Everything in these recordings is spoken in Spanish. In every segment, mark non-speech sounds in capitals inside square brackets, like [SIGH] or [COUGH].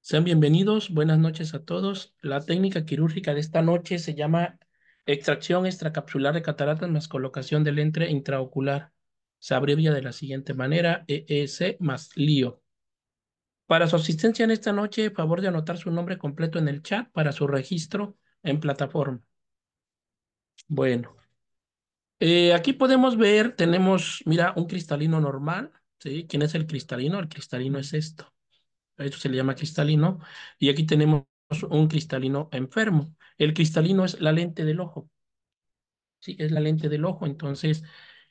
Sean bienvenidos, buenas noches a todos. La técnica quirúrgica de esta noche se llama extracción extracapsular de cataratas más colocación de lente intraocular. Se abrevia de la siguiente manera, EEC más LIO. Para su asistencia en esta noche, favor de anotar su nombre completo en el chat para su registro en plataforma. Bueno, eh, aquí podemos ver, tenemos, mira, un cristalino normal, ¿sí? ¿Quién es el cristalino? El cristalino es esto. Esto se le llama cristalino. Y aquí tenemos un cristalino enfermo. El cristalino es la lente del ojo. Sí, es la lente del ojo. Entonces,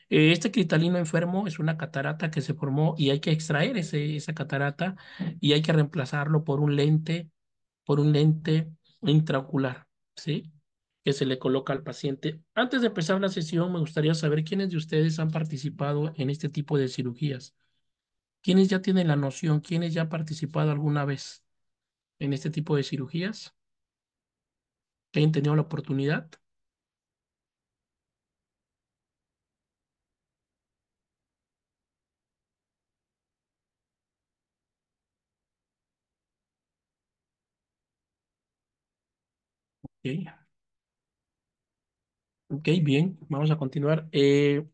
eh, este cristalino enfermo es una catarata que se formó y hay que extraer ese, esa catarata y hay que reemplazarlo por un lente, por un lente intraocular, ¿sí? Que se le coloca al paciente. Antes de empezar la sesión, me gustaría saber quiénes de ustedes han participado en este tipo de cirugías. ¿Quiénes ya tienen la noción? ¿Quiénes ya han participado alguna vez en este tipo de cirugías? ¿Que hayan tenido la oportunidad? Ok, Ok, bien, vamos a continuar. Eh,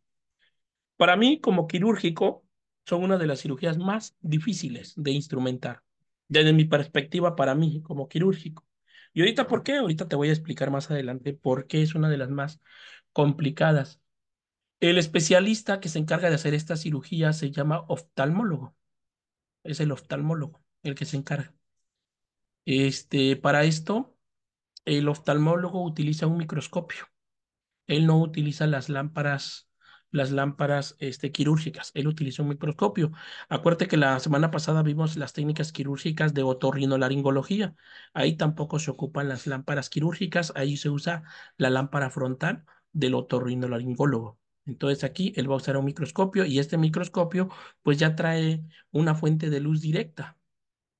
para mí, como quirúrgico, son una de las cirugías más difíciles de instrumentar, desde mi perspectiva para mí, como quirúrgico. ¿Y ahorita por qué? Ahorita te voy a explicar más adelante por qué es una de las más complicadas. El especialista que se encarga de hacer esta cirugía se llama oftalmólogo. Es el oftalmólogo el que se encarga. Este, para esto, el oftalmólogo utiliza un microscopio. Él no utiliza las lámparas, las lámparas este, quirúrgicas. Él utiliza un microscopio. Acuérdate que la semana pasada vimos las técnicas quirúrgicas de otorrinolaringología. Ahí tampoco se ocupan las lámparas quirúrgicas. Ahí se usa la lámpara frontal del otorrinolaringólogo. Entonces aquí él va a usar un microscopio y este microscopio pues ya trae una fuente de luz directa.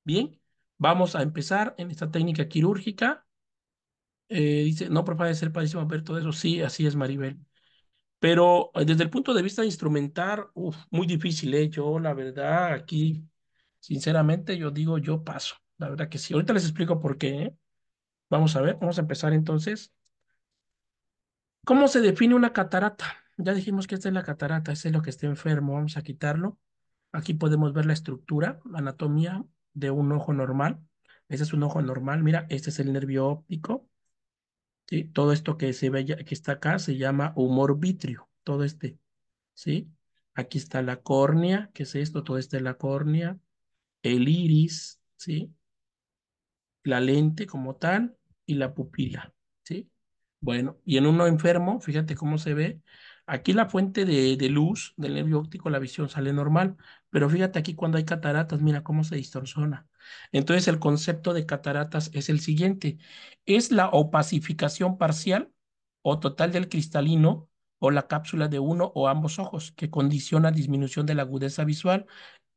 Bien, vamos a empezar en esta técnica quirúrgica. Eh, dice, no, por de ser padrísimo ver todo eso. Sí, así es, Maribel. Pero eh, desde el punto de vista de instrumentar, muy difícil, ¿eh? Yo, la verdad, aquí, sinceramente, yo digo, yo paso. La verdad que sí. Ahorita les explico por qué. ¿eh? Vamos a ver, vamos a empezar entonces. ¿Cómo se define una catarata? Ya dijimos que esta es la catarata, ese es lo que está enfermo. Vamos a quitarlo. Aquí podemos ver la estructura, anatomía de un ojo normal. Ese es un ojo normal. Mira, este es el nervio óptico. ¿Sí? Todo esto que se ve, que está acá se llama humor vitrio, todo este, ¿sí? Aquí está la córnea, ¿qué es esto? Todo este es la córnea, el iris, ¿sí? La lente como tal y la pupila, ¿sí? Bueno, y en uno enfermo, fíjate cómo se ve, Aquí la fuente de, luz del nervio óptico, la visión sale normal, pero fíjate aquí cuando hay cataratas, mira cómo se distorsiona. Entonces el concepto de cataratas es el siguiente, es la opacificación parcial o total del cristalino o la cápsula de uno o ambos ojos que condiciona disminución de la agudeza visual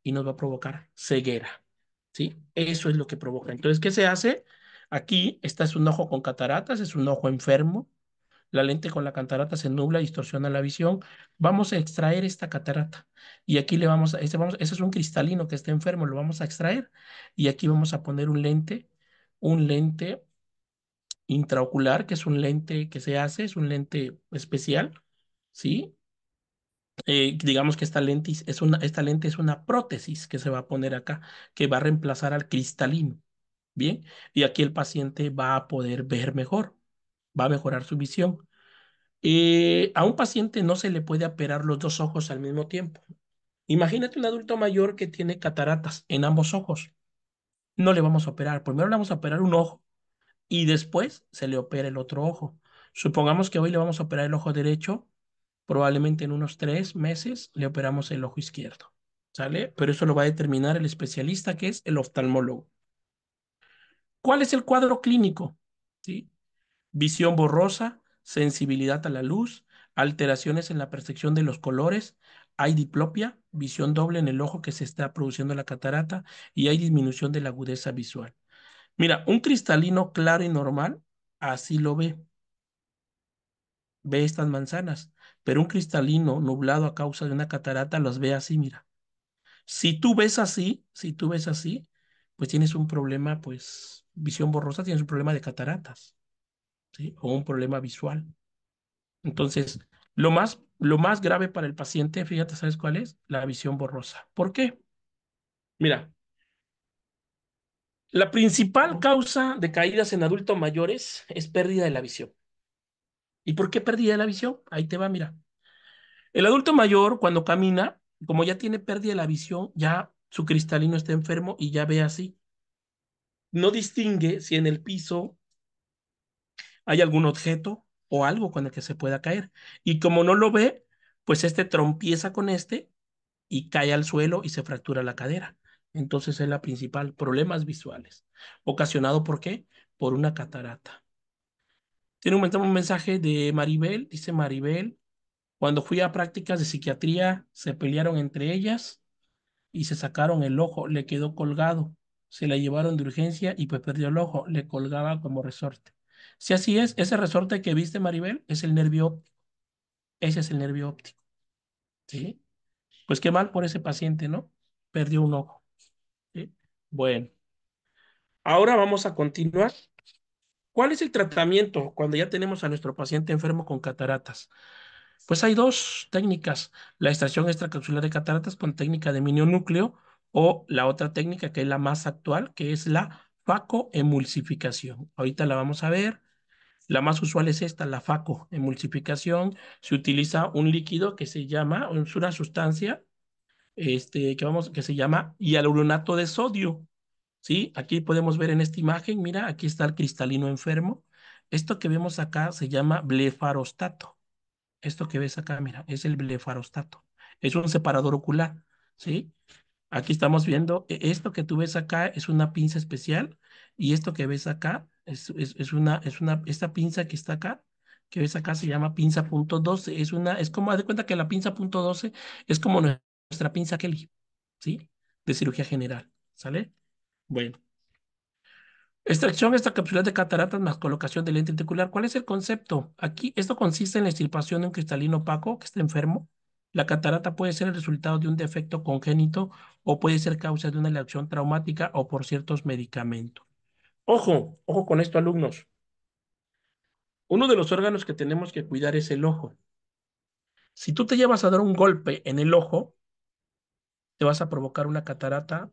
y nos va a provocar ceguera. ¿Sí? Eso es lo que provoca. Entonces, ¿qué se hace? Aquí, este es un ojo con cataratas, es un ojo enfermo, la lente con la catarata se nubla, distorsiona la visión. Vamos a extraer esta catarata. Y aquí le vamos a, ese, vamos, ese es un cristalino que está enfermo, lo vamos a extraer. Y aquí vamos a poner un lente, un lente intraocular, que es un lente que se hace, es un lente especial, ¿sí? Eh, digamos que esta lente, es una, esta lente es una prótesis que se va a poner acá, que va a reemplazar al cristalino, ¿bien? Y aquí el paciente va a poder ver mejor, va a mejorar su visión. Eh, a un paciente no se le puede operar los dos ojos al mismo tiempo. Imagínate un adulto mayor que tiene cataratas en ambos ojos. No le vamos a operar. Primero le vamos a operar un ojo y después se le opera el otro ojo. Supongamos que hoy le vamos a operar el ojo derecho. Probablemente en unos tres meses le operamos el ojo izquierdo. ¿Sale? Pero eso lo va a determinar el especialista que es el oftalmólogo. ¿Cuál es el cuadro clínico? ¿Sí? Visión borrosa, sensibilidad a la luz, alteraciones en la percepción de los colores, hay diplopia, visión doble en el ojo que se está produciendo la catarata y hay disminución de la agudeza visual. Mira, un cristalino claro y normal, así lo ve. Ve estas manzanas, pero un cristalino nublado a causa de una catarata los ve así, mira. Si tú ves así, si tú ves así, pues tienes un problema, pues, visión borrosa, tienes un problema de cataratas, ¿sí? O un problema visual. Entonces, lo más, lo más grave para el paciente, fíjate, ¿sabes cuál es? La visión borrosa. ¿Por qué? Mira, la principal causa de caídas en adultos mayores es pérdida de la visión. ¿Y por qué pérdida de la visión? Ahí te va, mira. El adulto mayor, cuando camina, como ya tiene pérdida de la visión, ya su cristalino está enfermo y ya ve así. No distingue si en el piso hay algún objeto o algo con el que se pueda caer. Y como no lo ve, pues este trompieza con este y cae al suelo y se fractura la cadera. Entonces es la principal, problemas visuales. ¿Ocasionado por qué? Por una catarata. Tiene un mensaje de Maribel, dice Maribel, cuando fui a prácticas de psiquiatría se pelearon entre ellas y se sacaron el ojo, le quedó colgado, se la llevaron de urgencia y pues perdió el ojo, le colgaba como resorte. Si así es, ese resorte que viste Maribel es el nervio óptico. Ese es el nervio óptico. ¿Sí? Pues qué mal por ese paciente, ¿no? Perdió un ojo. Bueno. Ahora vamos a continuar. ¿Cuál es el tratamiento cuando ya tenemos a nuestro paciente enfermo con cataratas? Pues hay dos técnicas, la extracción extracapsular de cataratas con técnica de minionúcleo o la otra técnica que es la más actual, que es la facoemulsificación. Ahorita la vamos a ver. La más usual es esta, la facoemulsificación. Se utiliza un líquido que se llama, es una sustancia este, que, vamos, que se llama hialuronato de sodio. ¿Sí? Aquí podemos ver en esta imagen, mira, aquí está el cristalino enfermo. Esto que vemos acá se llama blefarostato. Esto que ves acá, mira, es el blefarostato. Es un separador ocular, ¿sí? Aquí estamos viendo, e, esto que tú ves acá es una pinza especial y esto que ves acá es, es, una, es una, esta pinza que está acá, que ves acá se llama pinza punto 12. Es una, es como, haz de cuenta que la pinza punto 12 es como nuestra pinza Kelly, ¿sí? De cirugía general, ¿sale? Bueno. Extracción extracapsular de cataratas más colocación de lente lenticular. ¿Cuál es el concepto? Aquí, esto consiste en la extirpación de un cristalino opaco que está enfermo. La catarata puede ser el resultado de un defecto congénito o puede ser causa de una elección traumática o por ciertos medicamentos. Ojo, ojo con esto, alumnos. Uno de los órganos que tenemos que cuidar es el ojo. Si tú te llevas a dar un golpe en el ojo, te vas a provocar una catarata,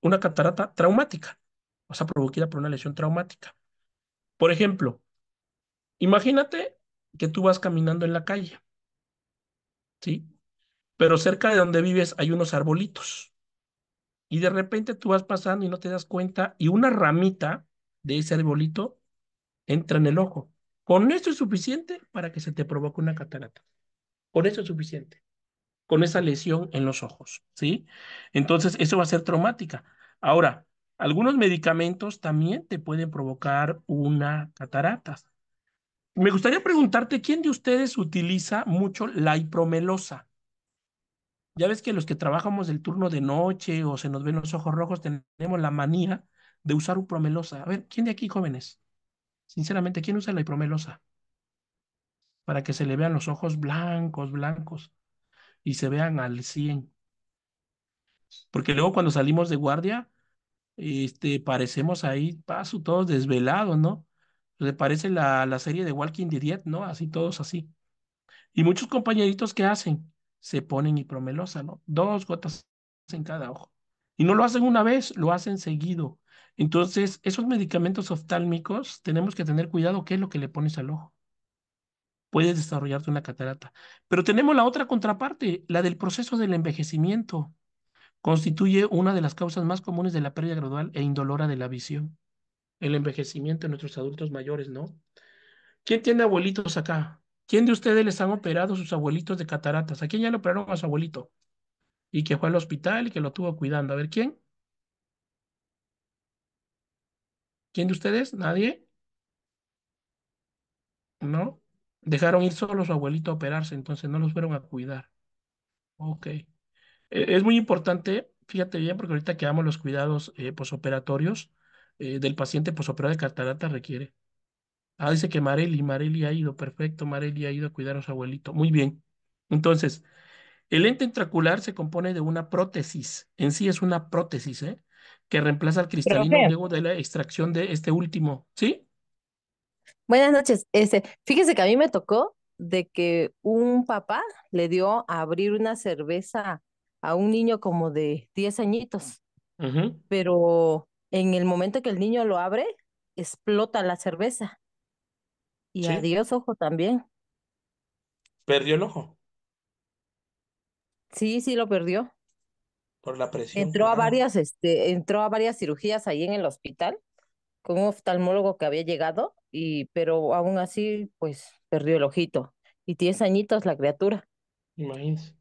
una catarata traumática. Vas a provocar por una lesión traumática. Por ejemplo, imagínate que tú vas caminando en la calle, ¿sí? Pero cerca de donde vives hay unos arbolitos y de repente tú vas pasando y no te das cuenta y una ramita de ese arbolito entra en el ojo. Con esto es suficiente para que se te provoque una catarata. Con eso es suficiente. Con esa lesión en los ojos, ¿sí? Entonces, eso va a ser traumática. Ahora, algunos medicamentos también te pueden provocar una catarata. Me gustaría preguntarte, ¿quién de ustedes utiliza mucho la hipromelosa? Ya ves que los que trabajamos el turno de noche o se nos ven los ojos rojos tenemos la manía de usar promelosa. A ver, ¿quién de aquí jóvenes? Sinceramente, ¿quién usa la hipromelosa? Para que se le vean los ojos blancos, blancos y se vean al 100. Porque luego cuando salimos de guardia, este, parecemos ahí, paso, todos desvelados, ¿no? Le parece la, la serie de Walking Dead, ¿no? Así, todos así. Y muchos compañeritos, ¿qué hacen? se ponen hipromelosa, ¿no? Dos gotas en cada ojo. Y no lo hacen una vez, lo hacen seguido. Entonces, esos medicamentos oftálmicos, tenemos que tener cuidado qué es lo que le pones al ojo. Puedes desarrollarte una catarata. Pero tenemos la otra contraparte, la del proceso del envejecimiento. Constituye una de las causas más comunes de la pérdida gradual e indolora de la visión. El envejecimiento de nuestros adultos mayores, ¿no? ¿Quién tiene abuelitos acá? ¿Quién de ustedes les han operado sus abuelitos de cataratas? ¿A quién ya le operaron a su abuelito? Y que fue al hospital y que lo tuvo cuidando. A ver, ¿quién? ¿Quién de ustedes? ¿Nadie? ¿No? Dejaron ir solo a su abuelito a operarse, entonces no los fueron a cuidar. Ok. E, es muy importante, fíjate bien, porque ahorita que damos los cuidados eh, posoperatorios eh, del paciente posoperado de catarata requiere Ah, dice que Mareli, Mareli ha ido, perfecto, Mareli ha ido a cuidar a su abuelito. Muy bien. Entonces, El lente intraocular se compone de una prótesis, en sí es una prótesis, ¿eh? que reemplaza al cristalino luego de la extracción de este último, ¿sí? buenas noches. Este, fíjese que a mí me tocó de que un papá le dio a abrir una cerveza a un niño como de 10 añitos, pero en el momento que el niño lo abre, explota la cerveza y Sí, adiós ojo también. perdió el ojo Sí, sí lo perdió. por la presión, Entró a varias, este, entró a varias cirugías ahí en el hospital con un oftalmólogo que había llegado y, pero aún así, pues perdió el ojito. Y 10 añitos la criatura. Imagínense.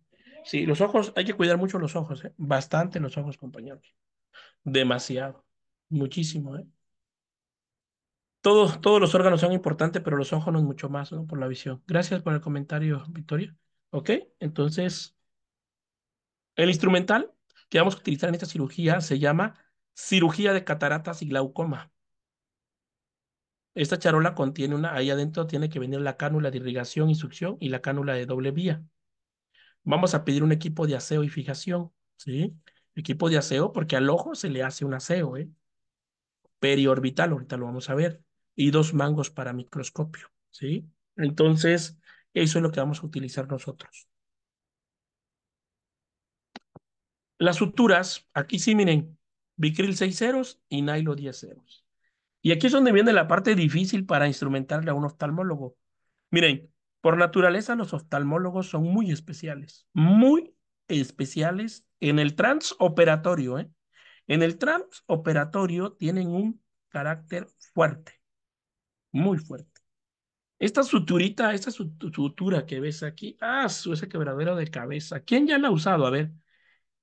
Sí, los ojos, hay que cuidar mucho los ojos, ¿eh? Bastante los ojos, compañeros. Demasiado. Muchísimo, ¿eh? Todos, todos los órganos son importantes, pero los ojos no mucho más, ¿no? Por la visión. Gracias por el comentario, Victoria. ¿Ok? Entonces, el instrumental que vamos a utilizar en esta cirugía se llama cirugía de cataratas y glaucoma. Esta charola contiene una, ahí adentro tiene que venir la cánula de irrigación y succión y la cánula de doble vía. Vamos a pedir un equipo de aseo y fijación, ¿sí? Equipo de aseo porque al ojo se le hace un aseo, ¿eh? Periorbital, ahorita lo vamos a ver. Y dos mangos para microscopio, ¿sí? Entonces, eso es lo que vamos a utilizar nosotros. Las suturas, aquí sí, miren, Bicril 6 ceros y Nylon 10 ceros. Y aquí es donde viene la parte difícil para instrumentarle a un oftalmólogo. Miren, por naturaleza los oftalmólogos son muy especiales, muy especiales en el transoperatorio, ¿eh? En el transoperatorio tienen un carácter fuerte, muy fuerte. Esta suturita, esta sutura que ves aquí, ah, su ese quebradero de cabeza. ¿Quién ya la ha usado? A ver,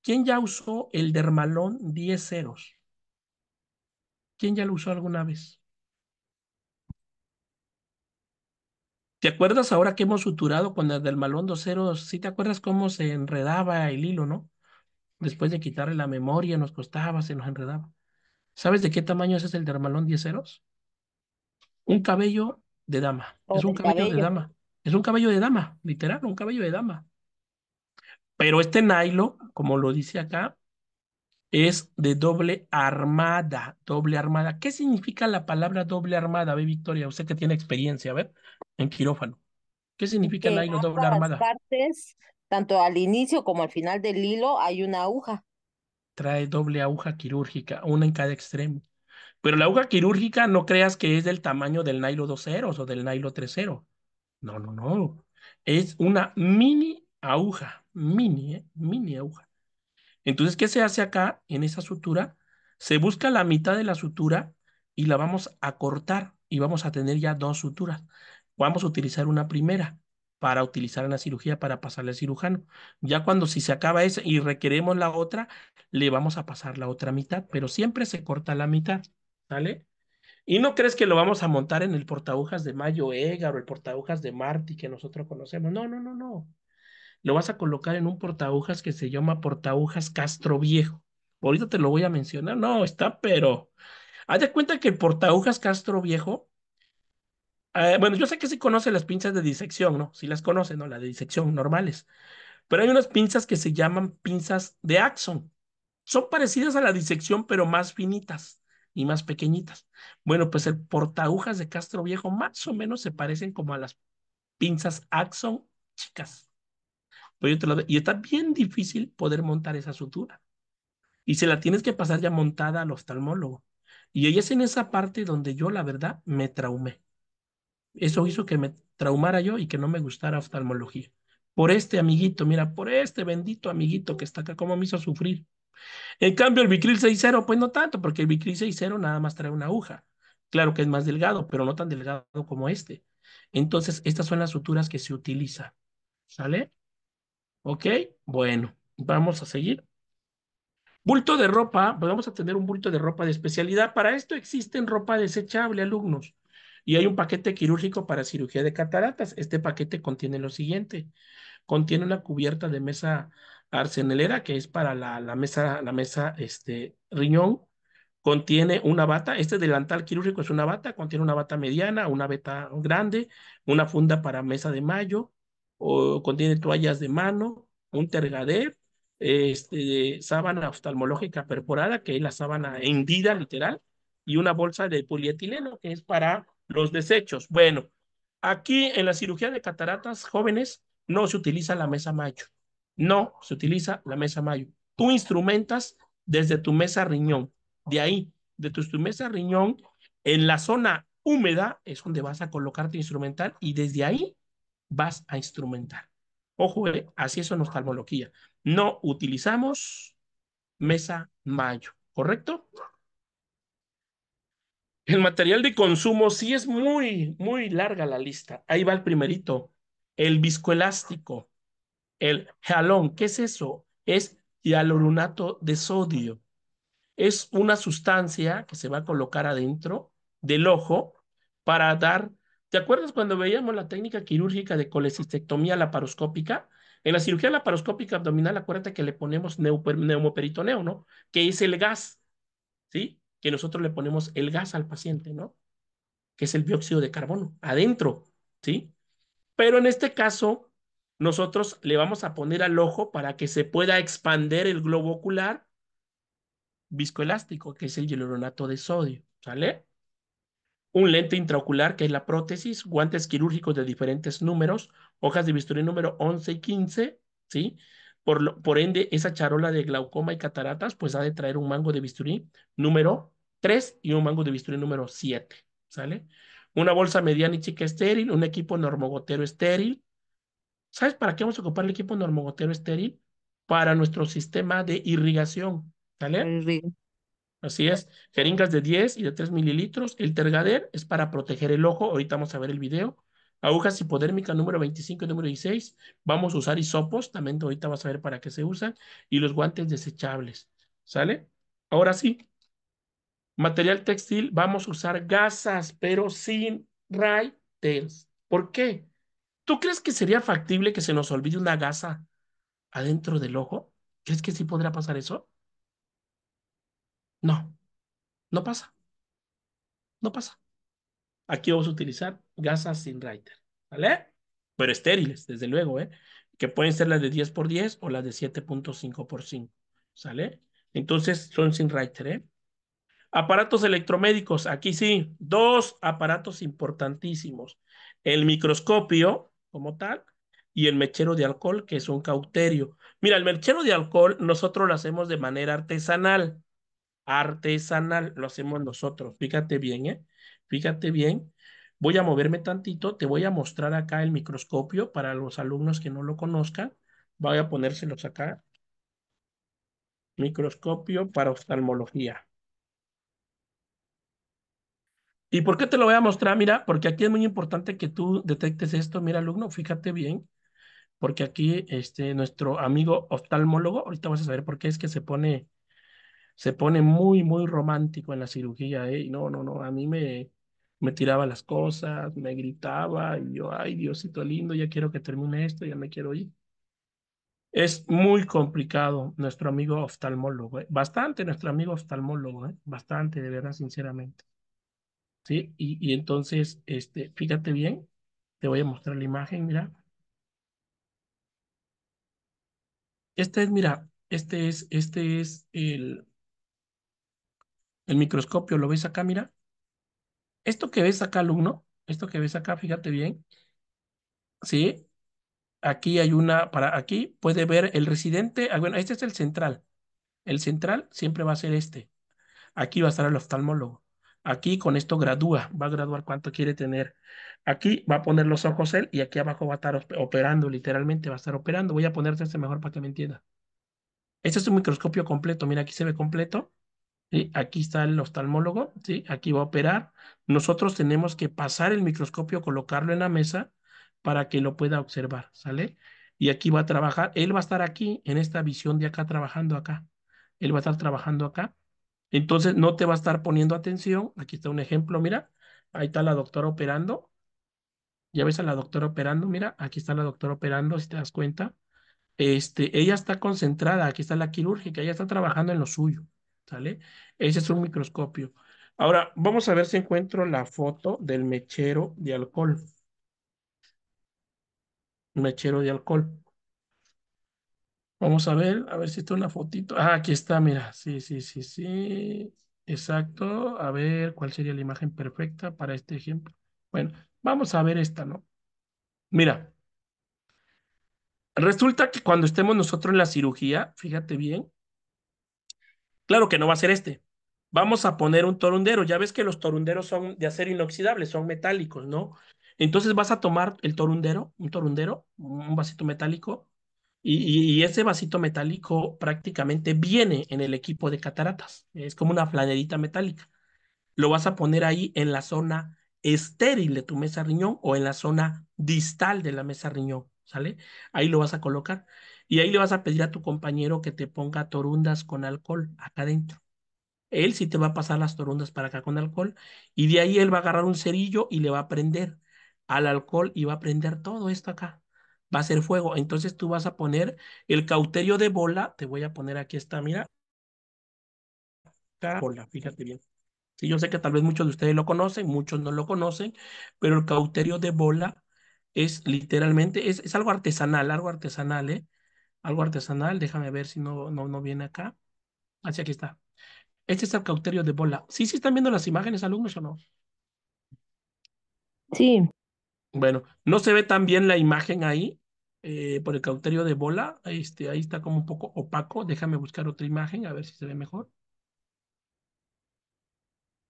¿quién ya usó el Dermalón 10 ceros? ¿Quién ya lo usó alguna vez? ¿Te acuerdas ahora que hemos suturado con el Dermalón 2 ceros? ¿Sí te acuerdas cómo se enredaba el hilo, no? Después de quitarle la memoria, nos costaba, se nos enredaba. ¿Sabes de qué tamaño es el Dermalón 10 ceros? Un cabello de dama. Es un cabello de dama. Es un cabello de dama, literal, un cabello de dama. Pero este nylon, como lo dice acá, es de doble armada, doble armada. ¿Qué significa la palabra doble armada? Ve, Victoria, usted que tiene experiencia, a ver, en quirófano. ¿Qué significa Que nylon doble armada? partes, tanto al inicio como al final del hilo, hay una aguja. Trae doble aguja quirúrgica, una en cada extremo. Pero la aguja quirúrgica no creas que es del tamaño del nylon 2 ceros o del nylon 3 ceros. No, no, no. Es una mini aguja, mini, ¿eh? Mini aguja. Entonces, ¿qué se hace acá en esa sutura? Se busca la mitad de la sutura y la vamos a cortar y vamos a tener ya dos suturas. Vamos a utilizar una primera para utilizar en la cirugía para pasarle al cirujano. Ya cuando si se acaba esa y requeremos la otra, le vamos a pasar la otra mitad, pero siempre se corta la mitad, ¿sale? ¿Y no crees que lo vamos a montar en el portahojas de Mayo Egar o el portahojas de Marty que nosotros conocemos? No, no, no, no lo vas a colocar en un portahojas que se llama portahojas Castro Viejo. Ahorita te lo voy a mencionar. No, está, pero haz de cuenta que el portahojas Castro Viejo, eh, bueno, yo sé que sí conoce las pinzas de disección, ¿no? Sí las conoce, ¿no? Las de disección normales. Pero hay unas pinzas que se llaman pinzas de Axon. Son parecidas a la disección, pero más finitas y más pequeñitas. Bueno, pues el portahojas de Castro Viejo más o menos se parecen como a las pinzas Axon chicas. Y está bien difícil poder montar esa sutura. Y se la tienes que pasar ya montada al oftalmólogo. Y ahí es en esa parte donde yo, la verdad, me traumé. Eso hizo que me traumara yo y que no me gustara oftalmología. Por este amiguito, mira, por este bendito amiguito que está acá, cómo me hizo sufrir. En cambio, el Bicril 6.0, pues no tanto, porque el Bicril 6.0 nada más trae una aguja. Claro que es más delgado, pero no tan delgado como este. Entonces, estas son las suturas que se utilizan. ¿Sale? ¿Ok? Bueno, vamos a seguir. Bulto de ropa, pues vamos a tener un bulto de ropa de especialidad. Para esto existen ropa desechable, alumnos. Y hay un paquete quirúrgico para cirugía de cataratas. Este paquete contiene lo siguiente. Contiene una cubierta de mesa arsenalera, que es para la, mesa, la mesa este, riñón. Contiene una bata. Este delantal quirúrgico es una bata. Contiene una bata mediana, una bata grande, una funda para mesa de mayo, o contiene toallas de mano, un tergader, este, sábana oftalmológica perforada, que es la sábana hendida literal, y una bolsa de polietileno, que es para los desechos. Bueno, aquí en la cirugía de cataratas jóvenes no se utiliza la mesa mayo, no se utiliza la mesa mayo. Tú instrumentas desde tu mesa riñón, de ahí, de tu, tu mesa riñón, en la zona húmeda es donde vas a colocarte instrumental y desde ahí vas a instrumentar. Ojo, eh, así es en oftalmología. No utilizamos mesa mayo, ¿correcto? El material de consumo sí es muy, muy larga la lista. Ahí va el primerito. El viscoelástico, el jalón. ¿Qué es eso? Es hialuronato de sodio. Es una sustancia que se va a colocar adentro del ojo para dar ¿Te acuerdas cuando veíamos la técnica quirúrgica de colecistectomía laparoscópica? En la cirugía laparoscópica abdominal, acuérdate que le ponemos neumoperitoneo, ¿no? Que es el gas, ¿sí? Que nosotros le ponemos el gas al paciente, ¿no? Que es el dióxido de carbono, adentro, ¿sí? Pero en este caso, nosotros le vamos a poner al ojo para que se pueda expander el globo ocular viscoelástico, que es el hialuronato de sodio, ¿sale? un lente intraocular, que es la prótesis, guantes quirúrgicos de diferentes números, hojas de bisturí número 11 y 15, ¿sí? Por, lo, por ende, esa charola de glaucoma y cataratas, pues ha de traer un mango de bisturí número 3 y un mango de bisturí número 7, ¿sale? Una bolsa mediana y chica estéril, un equipo normogotero estéril. ¿Sabes para qué vamos a ocupar el equipo normogotero estéril? Para nuestro sistema de irrigación, ¿sale? Así es, jeringas de 10 y de 3 mililitros. El tergader es para proteger el ojo. Ahorita vamos a ver el video. Agujas hipodérmicas número 25 y número 16. Vamos a usar hisopos. También ahorita vas a ver para qué se usan. Y los guantes desechables. ¿Sale? Ahora sí. Material textil. Vamos a usar gasas, pero sin raíles. ¿Por qué? ¿Tú crees que sería factible que se nos olvide una gasa adentro del ojo? ¿Crees que sí podrá pasar eso? No, no pasa. No pasa. Aquí vamos a utilizar gasas sin writer, ¿vale? Pero estériles, desde luego, ¿eh? Que pueden ser las de 10 por 10 o las de 7.5 por 5, ¿sale? Entonces son sin writer, ¿eh? Aparatos electromédicos, aquí sí, dos aparatos importantísimos. El microscopio, como tal, y el mechero de alcohol, que es un cauterio. Mira, el mechero de alcohol nosotros lo hacemos de manera artesanal artesanal, lo hacemos nosotros. Fíjate bien, ¿eh? Fíjate bien. Voy a moverme tantito, te voy a mostrar acá el microscopio para los alumnos que no lo conozcan. Voy a ponérselos acá. Microscopio para oftalmología. ¿Y por qué te lo voy a mostrar? Mira, porque aquí es muy importante que tú detectes esto. Mira, alumno, fíjate bien, porque aquí este, nuestro amigo oftalmólogo, ahorita vas a saber por qué es que se pone se pone muy, muy romántico en la cirugía, ¿eh? No, no, no, a mí me, me tiraba las cosas, me gritaba y yo, ay, Diosito lindo, ya quiero que termine esto, ya me quiero ir. Es muy complicado nuestro amigo oftalmólogo, ¿eh? bastante nuestro amigo oftalmólogo, ¿eh? bastante, de verdad, sinceramente. ¿Sí? Y, y entonces, este, fíjate bien, te voy a mostrar la imagen, mira. Este es, mira, este es, este es el, el microscopio, ¿lo ves acá? Mira. Esto que ves acá, alumno, esto que ves acá, fíjate bien. Sí. Aquí hay una, para aquí puede ver el residente. Ah, bueno, este es el central. El central siempre va a ser este. Aquí va a estar el oftalmólogo. Aquí con esto gradúa, va a graduar cuánto quiere tener. Aquí va a poner los ojos él y aquí abajo va a estar operando, literalmente va a estar operando. Voy a ponerte este mejor para que me entienda. Este es un microscopio completo. Mira, aquí se ve completo. Aquí está el oftalmólogo, ¿sí? Aquí va a operar. Nosotros tenemos que pasar el microscopio, colocarlo en la mesa para que lo pueda observar, ¿sale? Y aquí va a trabajar, él va a estar aquí en esta visión de acá trabajando acá. Él va a estar trabajando acá. Entonces no te va a estar poniendo atención. Aquí está un ejemplo, mira. Ahí está la doctora operando. Ya ves a la doctora operando, mira, aquí está la doctora operando, si te das cuenta. Este, ella está concentrada, aquí está la quirúrgica, ella está trabajando en lo suyo. ¿Sale? Ese es un microscopio. Ahora, vamos a ver si encuentro la foto del mechero de alcohol. Mechero de alcohol. Vamos a ver, a ver si está una fotito. Ah, aquí está, mira. Sí, sí, sí, sí. Exacto. A ver, ¿cuál sería la imagen perfecta para este ejemplo? Bueno, vamos a ver esta, ¿no? Mira, resulta que cuando estemos nosotros en la cirugía, fíjate bien, claro que no va a ser este. Vamos a poner un torundero. Ya ves que los torunderos son de acero inoxidable, son metálicos, ¿no? Entonces vas a tomar el torundero, un torundero, un vasito metálico, y, y ese vasito metálico prácticamente viene en el equipo de cataratas. Es como una flanerita metálica. Lo vas a poner ahí en la zona estéril de tu mesa riñón o en la zona distal de la mesa riñón, ¿sale? Ahí lo vas a colocar. Y ahí le vas a pedir a tu compañero que te ponga torundas con alcohol acá adentro. Él sí te va a pasar las torundas para acá con alcohol y de ahí él va a agarrar un cerillo y le va a prender al alcohol y va a prender todo esto acá. Va a ser fuego. Entonces tú vas a poner el cauterio de bola. Te voy a poner aquí está, mira. Bola, fíjate bien. Sí, yo sé que tal vez muchos de ustedes lo conocen, muchos no lo conocen, pero el cauterio de bola es literalmente, es, es algo artesanal, algo artesanal, ¿eh? Algo artesanal. Déjame ver si no, no, no viene acá. Así aquí está. Este es el cauterio de bola. ¿Sí, sí están viendo las imágenes, alumnos, o no? Sí, Bueno, no se ve tan bien la imagen ahí eh, por el cauterio de bola. Este, ahí está como un poco opaco. Déjame buscar otra imagen a ver si se ve mejor.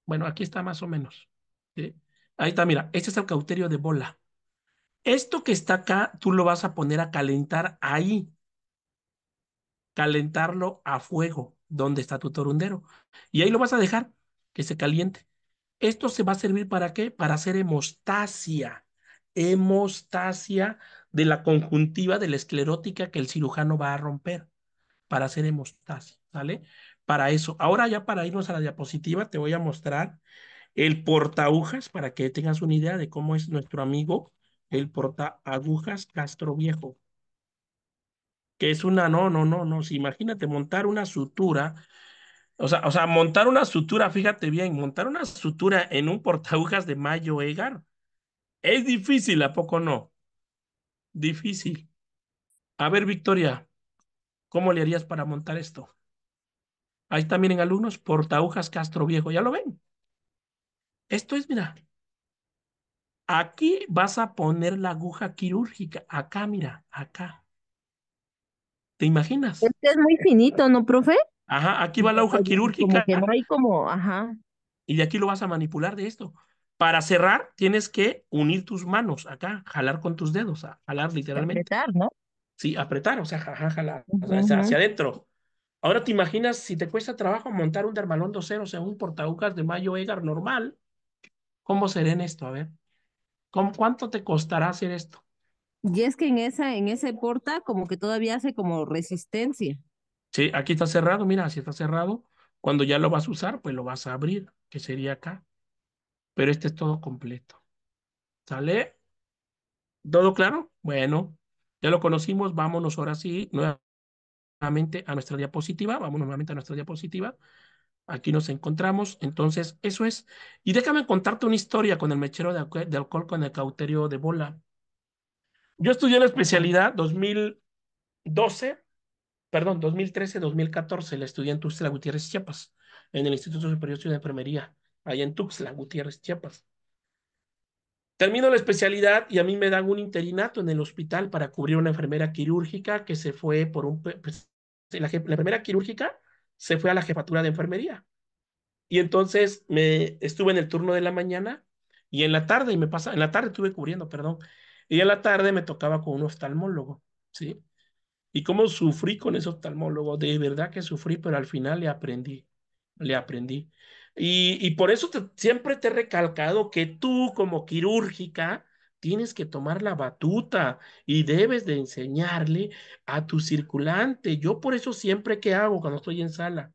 Bueno, aquí está más o menos. ¿sí? Ahí está, mira, este es el cauterio de bola. Esto que está acá, tú lo vas a poner a calentar ahí. Calentarlo a fuego, donde está tu torundero. Y ahí lo vas a dejar que se caliente. Esto se va a servir para qué? Para hacer hemostasia. Hemostasia de la conjuntiva de la esclerótica que el cirujano va a romper para hacer hemostasia, ¿sale? Para eso. Ahora ya para irnos a la diapositiva te voy a mostrar el portaagujas para que tengas una idea de cómo es nuestro amigo el portaagujas Castro Viejo. Que es una, no, no, no, no. Si imagínate montar una sutura o sea, o sea, montar una sutura, fíjate bien, montar una sutura en un portagujas de Mayo Egar es difícil, ¿a poco no? Difícil. A ver, Victoria, ¿cómo le harías para montar esto? Ahí están, miren, alumnos, portagujas Castro Viejo, ¿ya lo ven? Esto es, mira, aquí vas a poner la aguja quirúrgica, acá, mira, acá. ¿Te imaginas? este es muy finito, ¿no, profe? Ajá, aquí va la aguja Como quirúrgica que no hay como, ajá, y de aquí lo vas a manipular de esto. Para cerrar, tienes que unir tus manos acá, jalar con tus dedos, jalar literalmente. apretar, ¿no? Sí, apretar, o sea, ja- jalar, o sea, hacia, adentro. Ahora te imaginas si te cuesta trabajo montar un dermalón dos ceros en un portagujas de Mayo Egar normal, ¿cómo será en esto? A ver, ¿cómo, cuánto te costará hacer esto? Y es que en esa, en ese porta como que todavía hace como resistencia. Sí, aquí está cerrado, mira, si está cerrado, cuando ya lo vas a usar, pues lo vas a abrir, que sería acá. Pero este es todo completo. ¿Sale? ¿Todo claro? Bueno, ya lo conocimos, vámonos ahora sí nuevamente a nuestra diapositiva, vámonos nuevamente a nuestra diapositiva. Aquí nos encontramos, entonces eso es. Y déjame contarte una historia con el mechero de alcohol con el cauterio de bola. Yo estudié la especialidad 2012, perdón, 2013, 2014, la estudié en Tuxtla Gutiérrez, Chiapas, en el Instituto Superior de Enfermería, allá en Tuxtla Gutiérrez, Chiapas. Termino la especialidad y a mí me dan un interinato en el hospital para cubrir una enfermera quirúrgica que se fue por un... pues, la, la enfermera quirúrgica se fue a la jefatura de enfermería. Y entonces me estuve en el turno de la mañana y en la tarde, y me pasa, en la tarde estuve cubriendo, perdón, y en la tarde me tocaba con un oftalmólogo, ¿sí? Y cómo sufrí con ese oftalmólogo, de verdad que sufrí, pero al final le aprendí, le aprendí. Y, y por eso siempre te he recalcado que tú como quirúrgica tienes que tomar la batuta y debes de enseñarle a tu circulante. Yo por eso siempre que hago cuando estoy en sala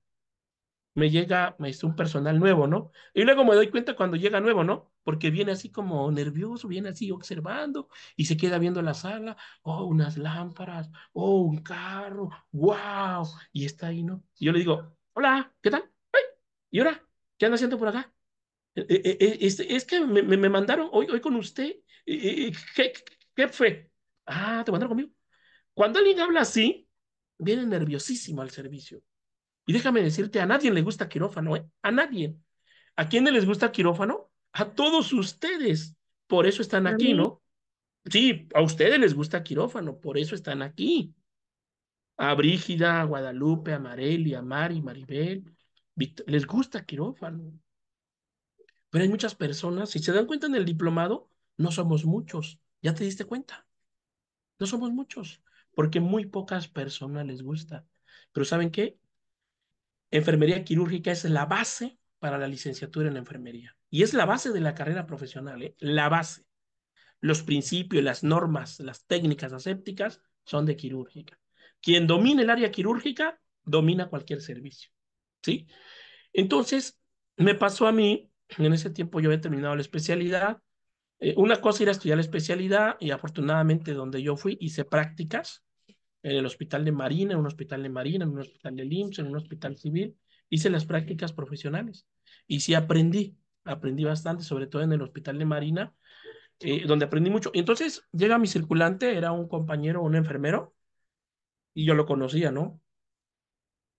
me llega es un personal nuevo, ¿no? Y luego me doy cuenta cuando llega nuevo, ¿no? Porque viene así como nervioso, viene así observando y se queda viendo la sala, oh, unas lámparas, oh, un carro, wow, y está ahí, ¿no? Y yo le digo, hola, ¿qué tal? ¡Ay! ¿Y ahora? ¿Qué anda haciendo por acá? "Eh, eh, eh, es, es que me, me- mandaron hoy, hoy con usted. Eh, ¿Qué, qué fue? Ah, ¿te mandaron conmigo? Cuando alguien habla así, viene nerviosísimo al servicio. Y déjame decirte, a nadie le gusta quirófano, ¿eh? A nadie. ¿A quién les gusta quirófano? A todos ustedes. Por eso están aquí, ¿no? Sí, a ustedes les gusta quirófano, por eso están aquí. A Brígida, a Guadalupe, a Mareli, a Mari, Maribel, les gusta quirófano. Pero hay muchas personas, si se dan cuenta en el diplomado, no somos muchos. ¿Ya te diste cuenta? No somos muchos, porque muy pocas personas les gusta. Pero ¿saben qué? Enfermería quirúrgica es la base para la licenciatura en enfermería. Y es la base de la carrera profesional, ¿eh? La base. Los principios, las normas, las técnicas asépticas son de quirúrgica. Quien domine el área quirúrgica, domina cualquier servicio. ¿Sí? Entonces, me pasó a mí, en ese tiempo yo había terminado la especialidad. eh, una cosa era estudiar la especialidad y afortunadamente donde yo fui hice prácticas en el hospital de Marina, en un hospital de Marina, en un hospital de IMSS, en un hospital civil. Hice las prácticas profesionales y sí aprendí, aprendí bastante, sobre todo en el hospital de Marina, eh, donde aprendí mucho. Y entonces llega mi circulante, era un compañero, un enfermero, y yo lo conocía, ¿no?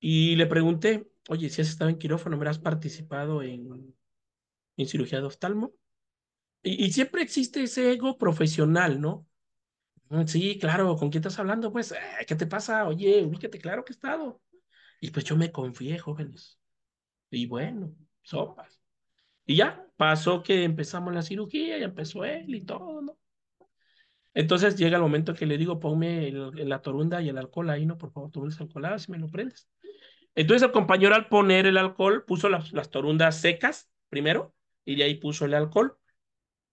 Y le pregunté, oye, si has estado en quirófano, ¿me has participado en, en cirugía de oftalmo? Y, y siempre existe ese ego profesional, ¿no? "Mm, Sí, claro, ¿con quién estás hablando? Pues, "Eh, ¿qué te pasa? Oye, ubícate, claro que he estado. Y pues yo me confié, jóvenes. Y bueno, sopas. Y ya, pasó que empezamos la cirugía y empezó él y todo, ¿no? Entonces llega el momento que le digo, ponme la torunda y el alcohol ahí, ¿no? Por favor, torunas alcoholadas si me lo prendes. Entonces el compañero al poner el alcohol puso las, las torundas secas primero y de ahí puso el alcohol.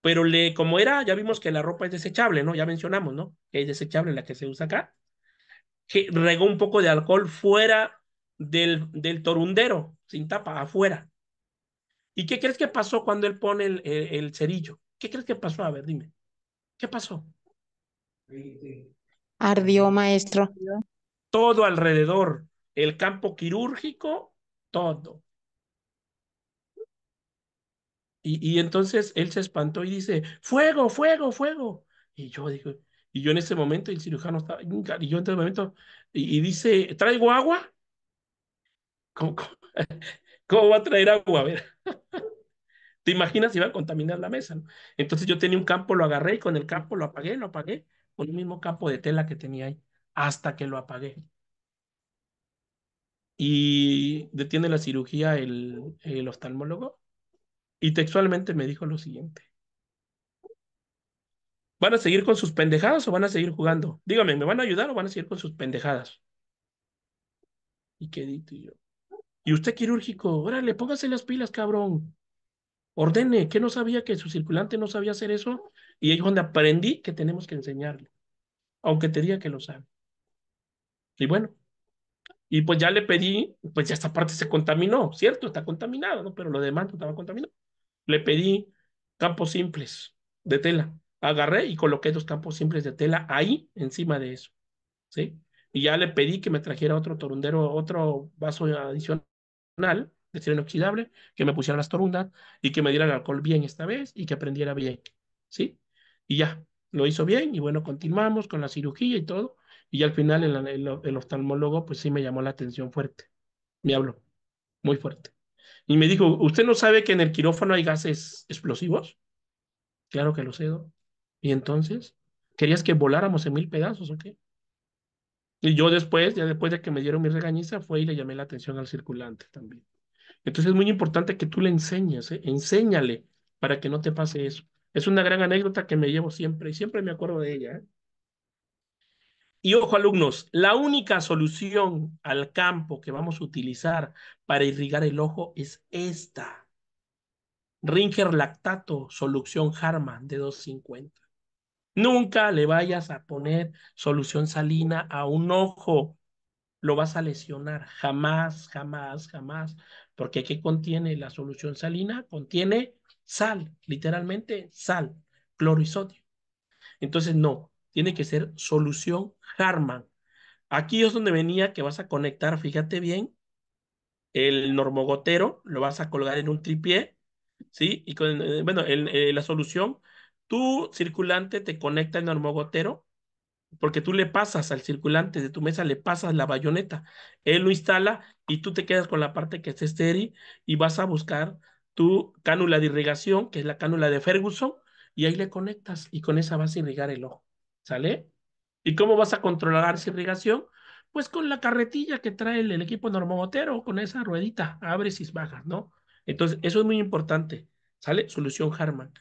Pero le, como era, ya vimos que la ropa es desechable, ¿no? Ya mencionamos, ¿no? Que es desechable la que se usa acá. Que regó un poco de alcohol fuera del, del torundero, sin tapa, afuera. ¿Y qué crees que pasó cuando él pone el, el, el cerillo? ¿Qué crees que pasó? A ver, dime. ¿Qué pasó? Ardió, maestro. Todo alrededor, el campo quirúrgico, todo. Y, entonces él se espantó y dice, fuego, fuego, fuego. Y yo digo, y yo en ese momento, el cirujano estaba, y yo en ese momento, y, dice, ¿traigo agua? ¿Cómo, cómo, [LAUGHS] cómo va a traer agua? A ver, [LAUGHS] ¿te imaginas si va a contaminar la mesa? Entonces yo tenía un campo, lo agarré y con el campo lo apagué, lo apagué, con el mismo campo de tela que tenía ahí, hasta que lo apagué. Y detiene la cirugía el, el oftalmólogo y textualmente me dijo lo siguiente. ¿Van a seguir con sus pendejadas o van a seguir jugando? Dígame, ¿me van a ayudar o van a seguir con sus pendejadas? Y quedito y yo. Y usted quirúrgico, órale, póngase las pilas, cabrón. Ordene, que no sabía que su circulante no sabía hacer eso. Y ahí es donde aprendí que tenemos que enseñarle, aunque te diga que lo sabe. Y bueno, y pues ya le pedí, pues ya esta parte se contaminó, ¿cierto? Está contaminado, ¿no? Pero lo demás no estaba contaminado. Le pedí campos simples de tela. Agarré y coloqué dos campos simples de tela ahí encima de eso, ¿sí? Y ya le pedí que me trajera otro torundero, otro vaso adicional de acero inoxidable, que me pusiera las torundas y que me diera el alcohol bien esta vez y que aprendiera bien, ¿sí? Y ya, lo hizo bien y bueno, continuamos con la cirugía y todo. Y al final el, el, el oftalmólogo pues sí me llamó la atención fuerte, me habló muy fuerte. Y me dijo, ¿usted no sabe que en el quirófano hay gases explosivos? Claro que lo sé. Y entonces, ¿querías que voláramos en mil pedazos o qué? Y yo después, ya después de que me dieron mi regañiza, fue y le llamé la atención al circulante también. Entonces es muy importante que tú le enseñes, ¿eh? enséñale para que no te pase eso. Es una gran anécdota que me llevo siempre y siempre me acuerdo de ella. ¿eh? Y ojo, alumnos, la única solución al campo que vamos a utilizar para irrigar el ojo es esta. Ringer lactato, solución Harman de 250. Nunca le vayas a poner solución salina a un ojo. Lo vas a lesionar. Jamás, jamás, jamás. Porque ¿qué contiene la solución salina? Contiene sal, literalmente sal, cloro y sodio. Entonces, no, tiene que ser solución Harman. Aquí es donde venía que vas a conectar, fíjate bien, el normogotero, lo vas a colgar en un tripié, ¿sí? Y con, eh, bueno, eh, la solución, tu circulante te conecta el normogotero porque tú le pasas al circulante de tu mesa, le pasas la bayoneta, él lo instala y tú te quedas con la parte que es estéril y vas a buscar tu cánula de irrigación, que es la cánula de Ferguson, y ahí le conectas y con esa vas a irrigar el ojo, ¿sale? ¿Y cómo vas a controlar esa irrigación? Pues con la carretilla que trae el, el equipo normomotero, con esa ruedita, abres y bajas, ¿no? Entonces, eso es muy importante, ¿sale? Solución Harman.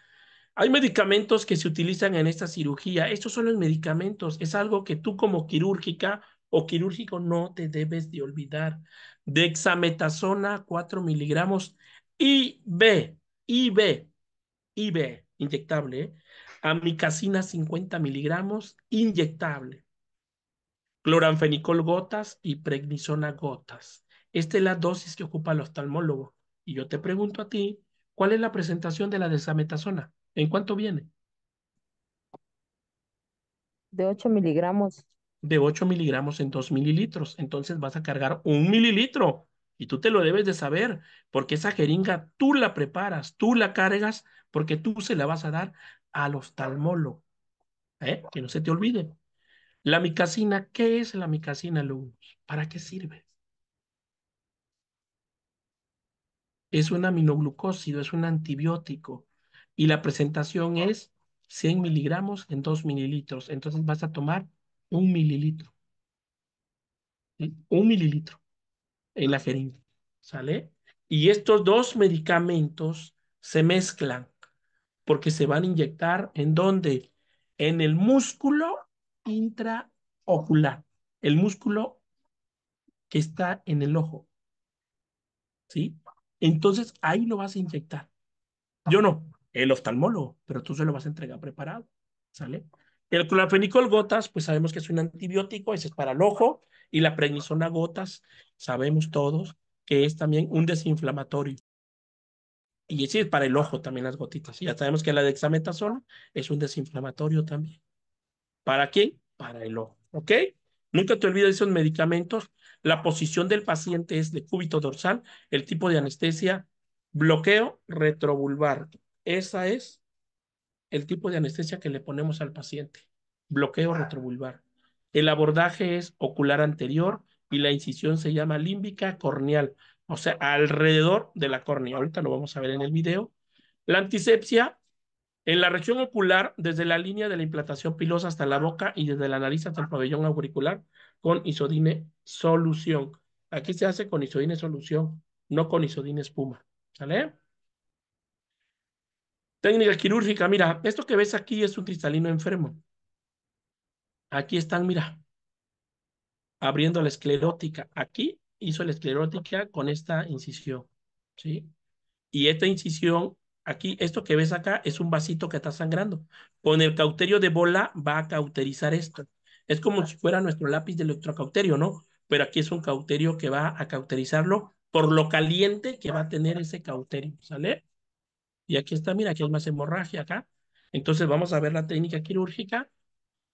Hay medicamentos que se utilizan en esta cirugía. Estos son los medicamentos. Es algo que tú como quirúrgica o quirúrgico no te debes de olvidar. Dexametasona 4 miligramos IB, IB, IB, inyectable. ¿eh? Amicacina 50 miligramos, inyectable. Cloranfenicol gotas y prednisona gotas. Esta es la dosis que ocupa el oftalmólogo. Y yo te pregunto a ti, ¿cuál es la presentación de la dexametasona? ¿En cuánto viene? De 8 miligramos. De 8 miligramos en 2 mililitros. Entonces vas a cargar un mililitro. Y tú te lo debes de saber, porque esa jeringa tú la preparas, tú la cargas, porque tú se la vas a dar al oftalmólogo. ¿Eh? Que no se te olvide. La micacina, ¿qué es la micacina, alumnos? ¿Para qué sirve? Es un aminoglucósido, es un antibiótico. Y la presentación es 100 miligramos en 2 mililitros. Entonces vas a tomar un mililitro. Un mililitro en la jeringa. ¿Sale? Y estos dos medicamentos se mezclan porque se van a inyectar en donde? En el músculo intraocular, el músculo que está en el ojo. ¿Sí? Entonces ahí lo vas a inyectar. Yo no, el oftalmólogo, pero tú se lo vas a entregar preparado. ¿Sale? El clorafenicol gotas, pues sabemos que es un antibiótico, ese es para el ojo, y la prednisona gotas, sabemos todos que es también un desinflamatorio. Y es para el ojo también las gotitas. Ya sabemos que la dexametasona es un desinflamatorio también. ¿Para quién? Para el ojo. ¿Ok? Nunca te olvides de esos medicamentos. La posición del paciente es de cúbito dorsal. El tipo de anestesia, bloqueo retrovulvar. Esa es el tipo de anestesia que le ponemos al paciente. Bloqueo retrovulvar. El abordaje es ocular anterior y la incisión se llama límbica corneal, o sea, alrededor de la córnea. Ahorita lo vamos a ver en el video. La antisepsia en la región ocular, desde la línea de la implantación pilosa hasta la boca y desde la nariz hasta el pabellón auricular, con isodine solución. Aquí se hace con isodine solución, no con isodine espuma. ¿Sale? Técnica quirúrgica, mira, esto que ves aquí es un cristalino enfermo. Aquí están, mira, abriendo la esclerótica. Aquí hizo la esclerótica con esta incisión, ¿sí? Y esta incisión, aquí, esto que ves acá es un vasito que está sangrando. Con el cauterio de bola va a cauterizar esto. Es como si fuera nuestro lápiz de electrocauterio, ¿no? Pero aquí es un cauterio que va a cauterizarlo por lo caliente que va a tener ese cauterio, ¿sale? Y aquí está, mira, aquí hay más hemorragia acá. Entonces vamos a ver la técnica quirúrgica.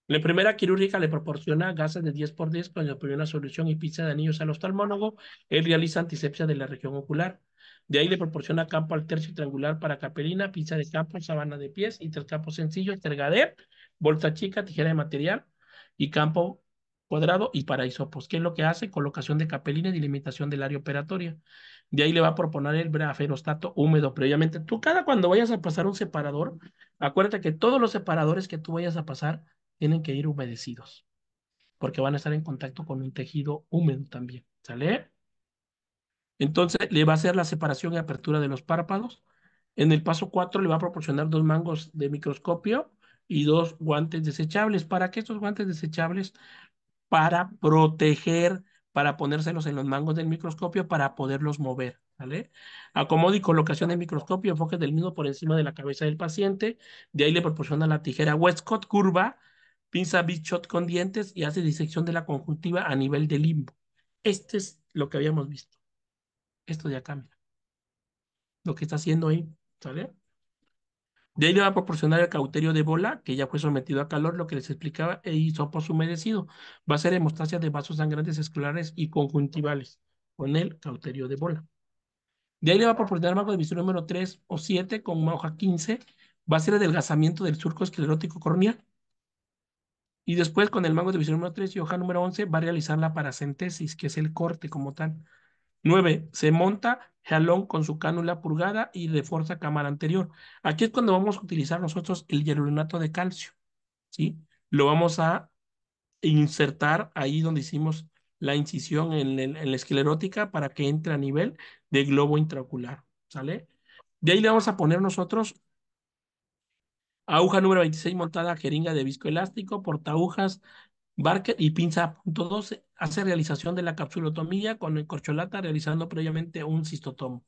La primera quirúrgica le proporciona gases de 10 por 10 con una solución y pizza de anillos al oftalmólogo. Él realiza antisepsia de la región ocular. De ahí le proporciona campo al tercio triangular para capelina, pizza de campo, sábana de pies, intercampo sencillo, tergader, bolsa chica, tijera de material y campo cuadrado y para hisopos. ¿Qué es lo que hace? Colocación de capelina y delimitación del área operatoria. De ahí le va a proponer el braferostato húmedo previamente. Tú cada cuando vayas a pasar un separador, acuérdate que todos los separadores que tú vayas a pasar tienen que ir humedecidos, porque van a estar en contacto con un tejido húmedo también, ¿sale? Entonces le va a hacer la separación y apertura de los párpados. En el paso 4 le va a proporcionar dos mangos de microscopio y dos guantes desechables. ¿Para qué estos guantes desechables? Para proteger, para ponérselos en los mangos del microscopio para poderlos mover. ¿Vale? Acomodo y colocación del microscopio, enfoque del mismo por encima de la cabeza del paciente. De ahí le proporciona la tijera Westcott curva, pinza Big Shot con dientes y hace disección de la conjuntiva a nivel de limbo. Este es lo que habíamos visto. Esto ya cambia. Lo que está haciendo ahí, ¿sale? De ahí le va a proporcionar el cauterio de bola, que ya fue sometido a calor, lo que les explicaba, e hisopos humedecido. Va a ser hemostasia de vasos sangrantes escolares y conjuntivales con el cauterio de bola. De ahí le va a proporcionar marco de visión número 3 o 7 con hoja 15. Va a ser adelgazamiento del surco esclerótico corneal. Y después con el mango de visión número 3 y hoja número 11 va a realizar la paracentesis, que es el corte como tal. 9. Se monta jalón con su cánula purgada y refuerza cámara anterior. Aquí es cuando vamos a utilizar nosotros el hierolunato de calcio. ¿sí? Lo vamos a insertar ahí donde hicimos la incisión en, en la esclerótica para que entre a nivel de globo intraocular. ¿Sale? De ahí le vamos a poner nosotros aguja número 26 montada, jeringa de viscoelástico, portagujas, Barker y pinza punto 12 hace realización de la capsulotomía con corcholata realizando previamente un cistotomo.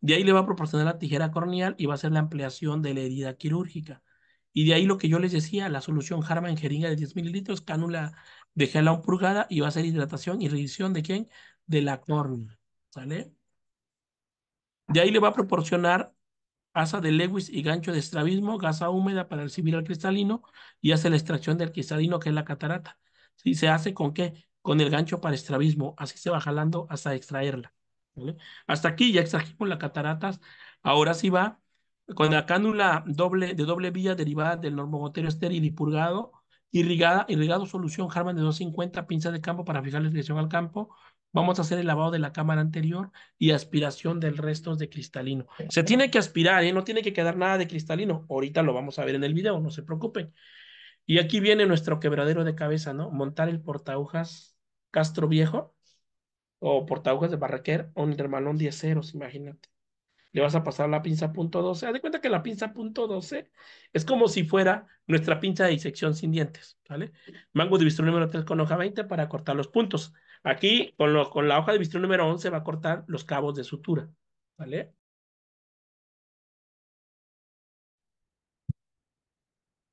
De ahí le va a proporcionar la tijera corneal y va a hacer la ampliación de la herida quirúrgica. Y de ahí lo que yo les decía, la solución Harman en jeringa de 10 mililitros, cánula de gelón purgada y va a hacer hidratación y revisión de quién? De la córnea. ¿Sale? De ahí le va a proporcionar asa de Lewis y gancho de estrabismo, gasa húmeda para recibir al cristalino y hace la extracción del cristalino que es la catarata. ¿Sí? ¿Se hace con qué? Con el gancho para estrabismo. Así se va jalando hasta extraerla. Hasta aquí ya extrajimos las cataratas. Ahora sí va con la cánula doble, de doble vía derivada del normogotero estéril y purgado, irrigada, irrigado solución Harman de 250, pinza de campo para fijar la dirección al campo, Vamos a hacer el lavado de la cámara anterior y aspiración del resto de cristalino. Se tiene que aspirar, ¿eh? no tiene que quedar nada de cristalino. Ahorita lo vamos a ver en el video, no se preocupen. Y aquí viene nuestro quebradero de cabeza, ¿no? Montar el portahojas Castro Viejo o portahojas de Barraquer o un hermanón 10 ceros, imagínate le vas a pasar la pinza punto 12. Haz de cuenta que la pinza punto 12 es como si fuera nuestra pinza de disección sin dientes, ¿vale? Mango de bisturí número 3 con hoja 20 para cortar los puntos. Aquí, con, la hoja de bisturí número 11 va a cortar los cabos de sutura, ¿vale?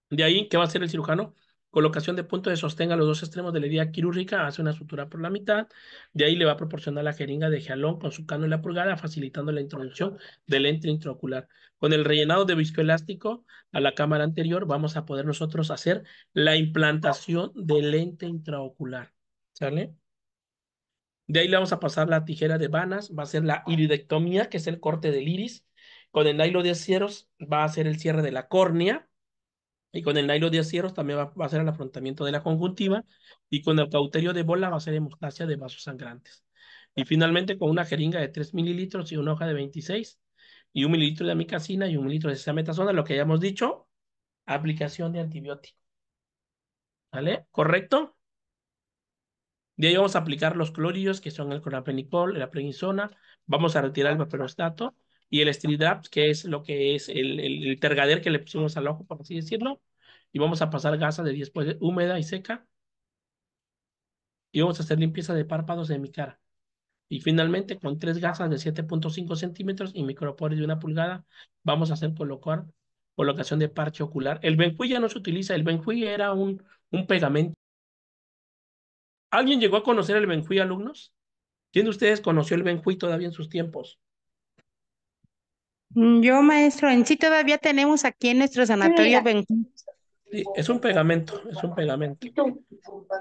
De ahí, ¿qué va a hacer el cirujano? Colocación de punto de sostén a los dos extremos de la herida quirúrgica, hace una sutura por la mitad. De ahí le va a proporcionar la jeringa de jalón con su cánula pulgada, facilitando la introducción del lente intraocular. Con el rellenado de viscoelástico a la cámara anterior, vamos a poder nosotros hacer la implantación del lente intraocular. ¿Sale? De ahí le vamos a pasar la tijera de vanas, va a ser la iridectomía, que es el corte del iris. Con el nylon de acieros va a ser el cierre de la córnea y con el nylon de acieros también va, a ser el afrontamiento de la conjuntiva. Y con el cauterio de bola va a ser hemostasia de vasos sangrantes. Y finalmente con una jeringa de 3 mililitros y una hoja de 26 y un mililitro de amicacina y un mililitro de sametasona, lo que hayamos dicho, aplicación de antibiótico. ¿Vale? ¿Correcto? De ahí vamos a aplicar los clorillos, que son el cloraphenicol, la prednisona. Vamos a retirar el vaperostato y el Stridap, que es lo que es el, el, tergader que le pusimos al ojo, por así decirlo. Y vamos a pasar gasa de 10 pues, húmeda y seca. Y vamos a hacer limpieza de párpados de mi cara. Y finalmente, con tres gasas de 7.5 centímetros y micropores de una pulgada, vamos a hacer colocar colocación de parche ocular. El Benjuí ya no se utiliza. El Benjuí era un, un pegamento. ¿Alguien llegó a conocer el Benjuí, alumnos? ¿Quién de ustedes conoció el Benjuí todavía en sus tiempos? Mm, yo, maestro, en sí todavía tenemos aquí en nuestro sanatorio Sí, es un pegamento, es un pegamento.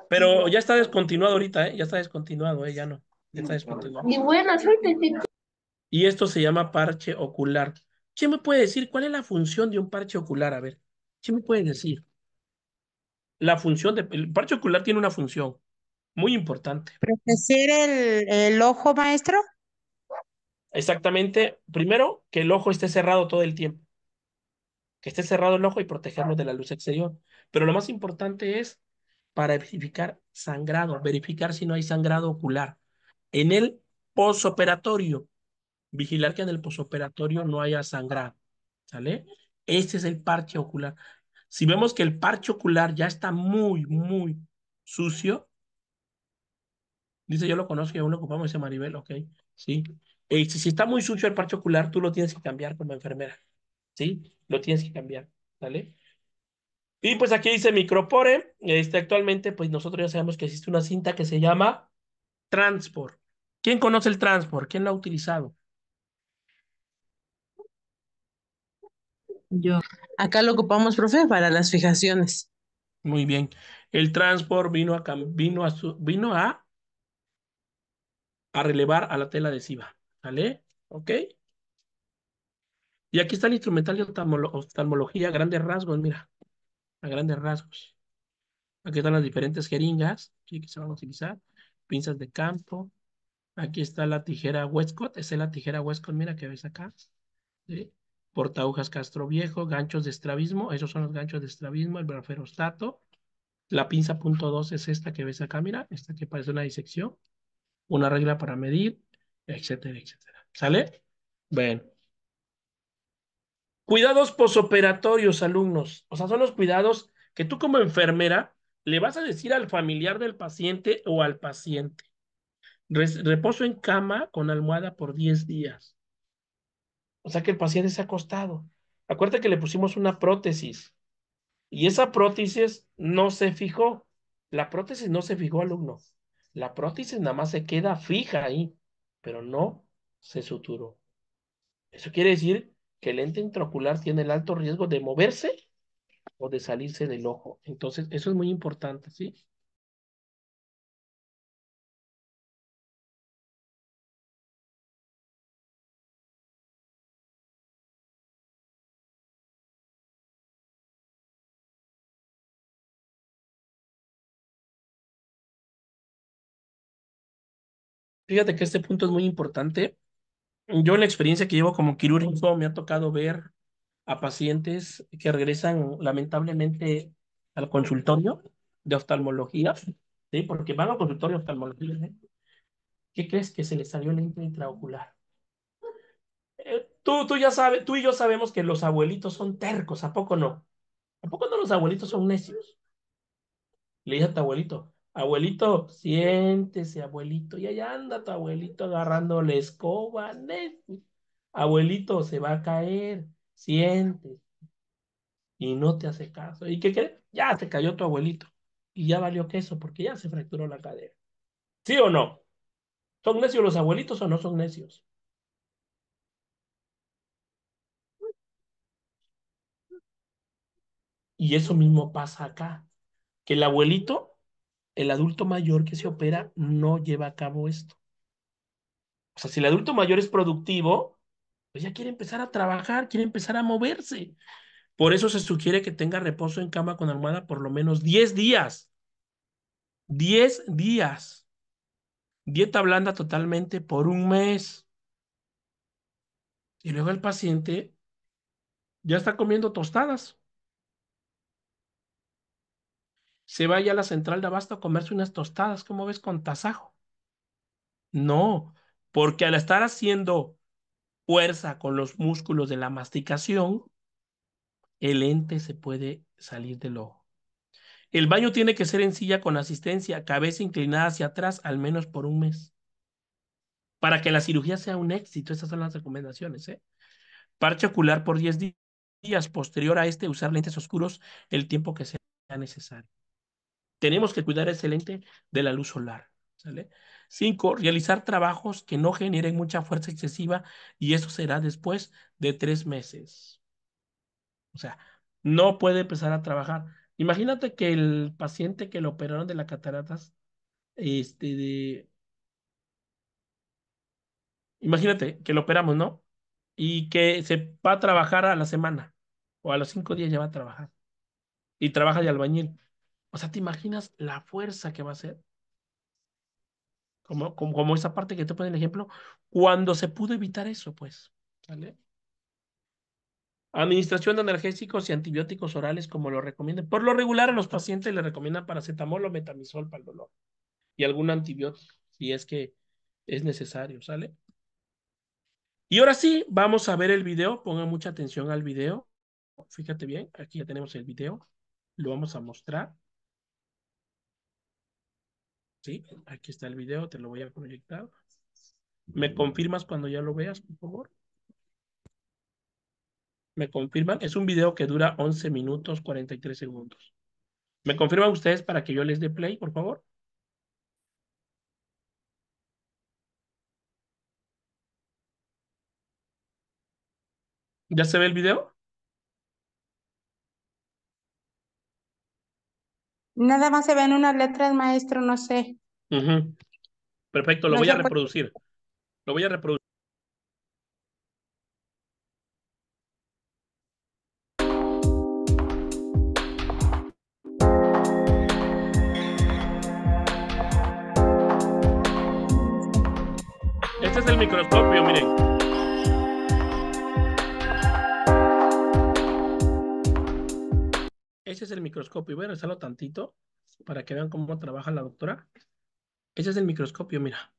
Pero ya está descontinuado ahorita, ¿eh? Ya está descontinuado, ¿eh? Ya no. Ya está descontinuado. Y bueno, Y esto se llama parche ocular. ¿Quién me puede decir cuál es la función de un parche ocular? A ver, ¿quién me puede decir? La función de... El parche ocular tiene una función muy importante. ¿Proteger el, el ojo, maestro? Exactamente, primero, que el ojo esté cerrado todo el tiempo. Que esté cerrado el ojo y protegerlo de la luz exterior. Pero lo más importante es para verificar sangrado, verificar si no hay sangrado ocular. En el posoperatorio, vigilar que en el posoperatorio no haya sangrado. ¿Sale? Este es el parche ocular. Si vemos que el parche ocular ya está muy, muy sucio, dice yo lo conozco y aún lo ocupamos, dice Maribel, ok, sí. Eh, si, está muy sucio el parche ocular, tú lo tienes que cambiar como enfermera. ¿Sí? Lo tienes que cambiar. ¿Vale? Y pues aquí dice micropore. Este, actualmente, pues nosotros ya sabemos que existe una cinta que se llama Transport. ¿Quién conoce el Transport? ¿Quién lo ha utilizado? Yo. Acá lo ocupamos, profe, para las fijaciones. Muy bien. El Transport vino a, vino a, vino a, a relevar a la tela adhesiva. ¿Vale? ¿Ok? Y aquí está el instrumental de oftalmología grandes rasgos, mira, a grandes rasgos. Aquí están las diferentes jeringas que se van a utilizar. Pinzas de campo. Aquí está la tijera Westcott. Esa es la tijera Westcott, mira que ves acá. ¿Sí? Portahojas Castro Viejo, ganchos de estrabismo. Esos son los ganchos de estrabismo, el braferostato. La pinza punto dos es esta que ves acá, mira. Esta que parece una disección. Una regla para medir, etcétera, etcétera. ¿Sale? Bueno. Cuidados posoperatorios, alumnos. O sea, son los cuidados que tú como enfermera le vas a decir al familiar del paciente o al paciente. reposo en cama con almohada por 10 días. O sea que el paciente se ha acostado. Acuérdate que le pusimos una prótesis y esa prótesis no se fijó. La prótesis no se fijó, alumno. La prótesis nada más se queda fija ahí, pero no se suturó. Eso quiere decir que el lente intraocular tiene el alto riesgo de moverse o de salirse del ojo. Entonces, eso es muy importante, ¿sí? Fíjate que este punto es muy importante. Yo en la experiencia que llevo como quirúrgico me ha tocado ver a pacientes que regresan lamentablemente al consultorio de oftalmología, ¿sí? Porque van al consultorio de oftalmología. ¿eh? ¿Qué crees que se les salió el lente intraocular? Eh, tú, tú ya sabes, tú y yo sabemos que los abuelitos son tercos, ¿a poco no? ¿A poco no los abuelitos son necios? Le dije a tu abuelito, abuelito, siéntese, abuelito, y allá anda tu abuelito agarrando la escoba. Abuelito, se va a caer, siéntese. Y no te hace caso. ¿Y qué crees? Ya se cayó tu abuelito. Y ya valió queso porque ya se fracturó la cadera. ¿Sí o no? ¿Son necios los abuelitos o no son necios? Y eso mismo pasa acá, que el abuelito, el adulto mayor que se opera, no lleva a cabo esto. O sea, si el adulto mayor es productivo, pues ya quiere empezar a trabajar, quiere empezar a moverse. Por eso se sugiere que tenga reposo en cama con almohada por lo menos 10 días. 10 días. Dieta blanda totalmente por un mes. Y luego el paciente ya está comiendo tostadas. Se vaya a la central de abasto a comerse unas tostadas, ¿cómo ves? Con tasajo. No, porque al estar haciendo fuerza con los músculos de la masticación, el ente se puede salir del ojo. El baño tiene que ser en silla con asistencia, cabeza inclinada hacia atrás al menos por un mes. Para que la cirugía sea un éxito, esas son las recomendaciones. ¿eh? Parche ocular por 10 días. Posterior a este, usar lentes oscuros el tiempo que sea necesario. Tenemos que cuidar ese lente de la luz solar. Cinco, realizar trabajos que no generen mucha fuerza excesiva y eso será después de tres meses. O sea, no puede empezar a trabajar. Imagínate que el paciente que lo operaron de la cataratas, este, de... Imagínate que lo operamos, ¿no? Y que se va a trabajar a la semana o a los cinco días ya va a trabajar. Y trabaja de albañil. O sea, ¿te imaginas la fuerza que va a ser? Como, como, esa parte que te pone el ejemplo, cuando se pudo evitar eso, pues. ¿Vale? Administración de analgésicos y antibióticos orales como lo recomiendan. Por lo regular a los pacientes les recomiendan paracetamol o metamisol para el dolor y algún antibiótico, si es que es necesario, ¿sale? Y ahora sí, vamos a ver el video. Pongan mucha atención al video. Fíjate bien, aquí ya tenemos el video. Lo vamos a mostrar. Sí, aquí está el video, te lo voy a proyectar. ¿Me confirmas cuando ya lo veas, por favor? ¿Me confirman? Es un video que dura 11 minutos 43 segundos. ¿Me confirman ustedes para que yo les dé play, por favor? ¿Ya se ve el video? Nada más se ven unas letras, maestro, no sé. Perfecto, lo No voy a por- reproducir. Lo voy a reproducir. Microscopio. Voy a tantito para que vean cómo trabaja la doctora. Ese es el microscopio, mira.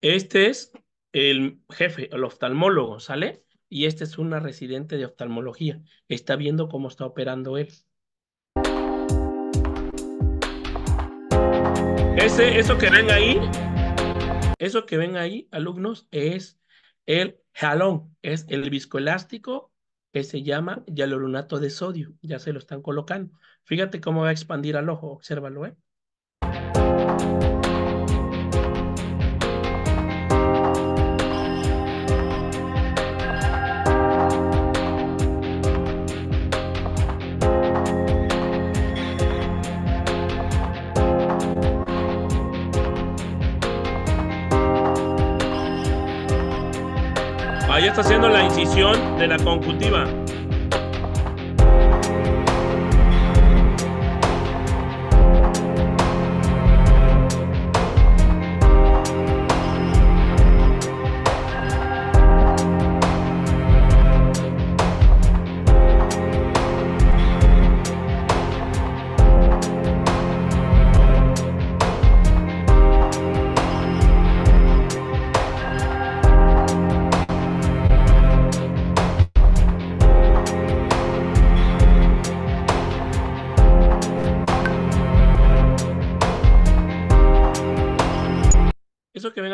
Este es el jefe, el oftalmólogo, ¿sale? Y este es una residente de oftalmología. Está viendo cómo está operando él. Ese, eso que ven ahí, eso que ven ahí, alumnos, es el jalón, es el viscoelástico que se llama hialuronato de sodio. Ya se lo están colocando. Fíjate cómo va a expandir al ojo, obsérvalo, ¿eh? Ahí está haciendo la incisión de la conjuntiva.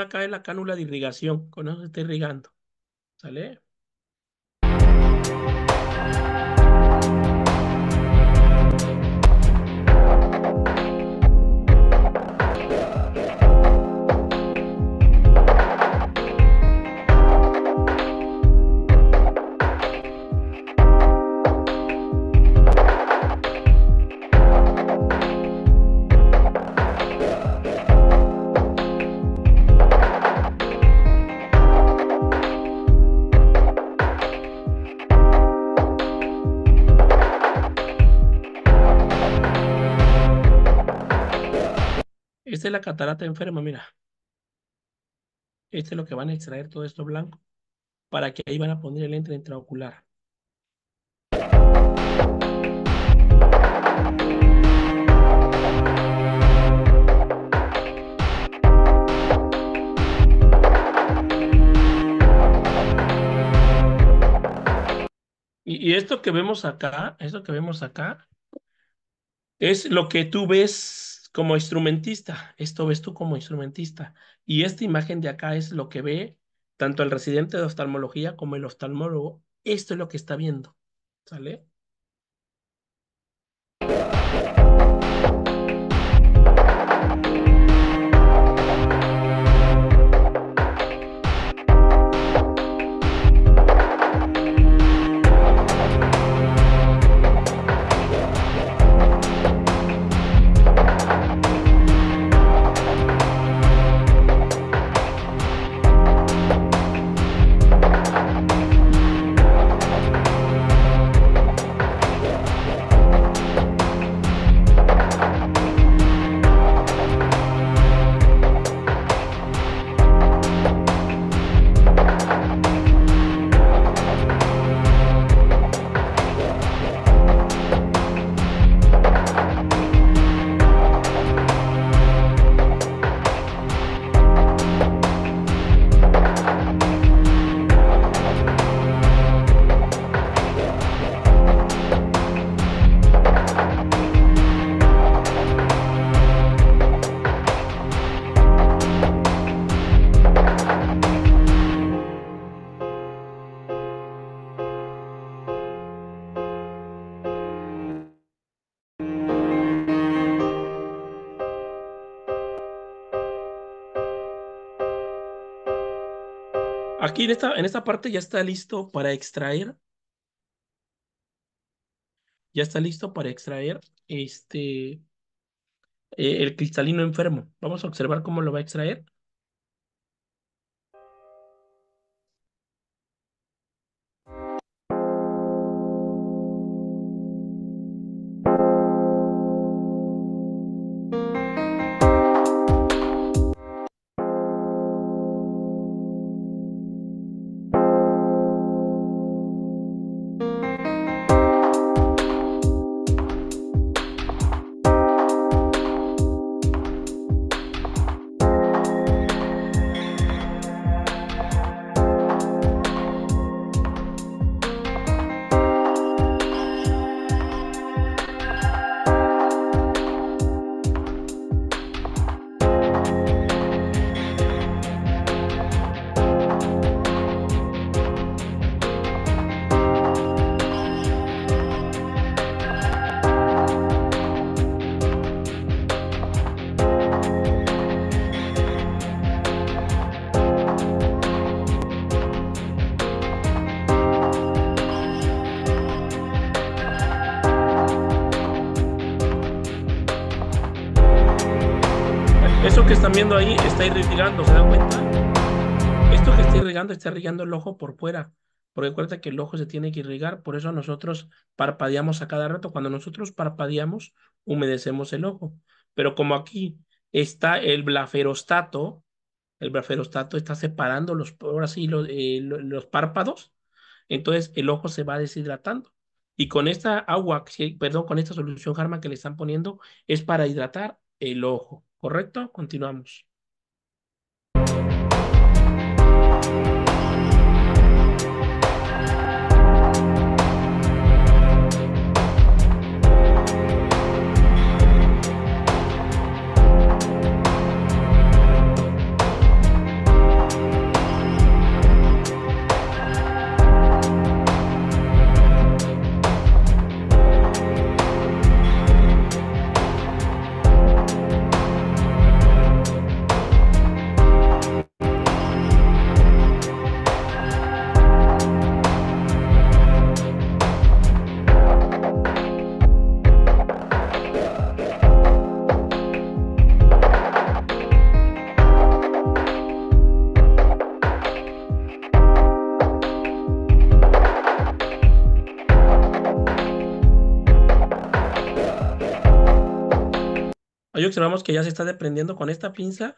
Acá la cánula de irrigación. Con eso se está irrigando. ¿Sale? La catarata enferma, mira. Este es lo que van a extraer todo esto blanco para que ahí van a poner el lente intraocular. Y esto que vemos acá, esto que vemos acá, es lo que tú ves como instrumentista. Esto ves tú como instrumentista. Y esta imagen de acá es lo que ve tanto el residente de oftalmología como el oftalmólogo. Esto es lo que está viendo. ¿Sale? Aquí en esta, en esta parte ya está listo para extraer. Ya está listo para extraer este eh, el cristalino enfermo. Vamos a observar cómo lo va a extraer. Viendo ahí, está irrigando, ¿se dan cuenta? Esto que está irrigando, está irrigando el ojo por fuera. Porque recuerda que el ojo se tiene que irrigar, por eso nosotros parpadeamos a cada rato. Cuando nosotros parpadeamos, humedecemos el ojo. Pero como aquí está el blaferostato, el blaferostato está separando los, ahora sí, los, eh, los párpados, entonces el ojo se va deshidratando. Y con esta agua, perdón, con esta solución Harman que le están poniendo, es para hidratar el ojo. ¿Correcto? Continuamos. Observamos que ya se está desprendiendo con esta pinza,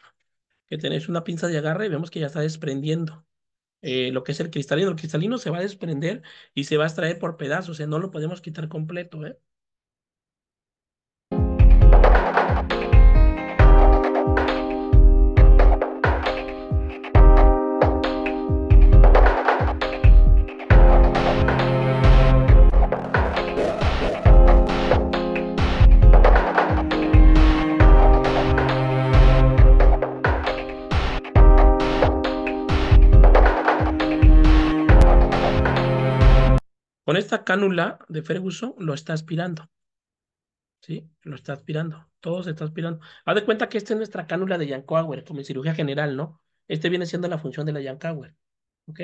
que tenéis una pinza de agarre y vemos que ya está desprendiendo eh, lo que es el cristalino. El cristalino se va a desprender y se va a extraer por pedazos, o sea, no lo podemos quitar completo, ¿eh? Con esta cánula de Ferguson lo está aspirando. ¿Sí? Lo está aspirando. Todo se está aspirando. Haz de cuenta que esta es nuestra cánula de Yankauer, como en cirugía general, ¿no? Este viene siendo la función de la Yankauer. ¿Ok?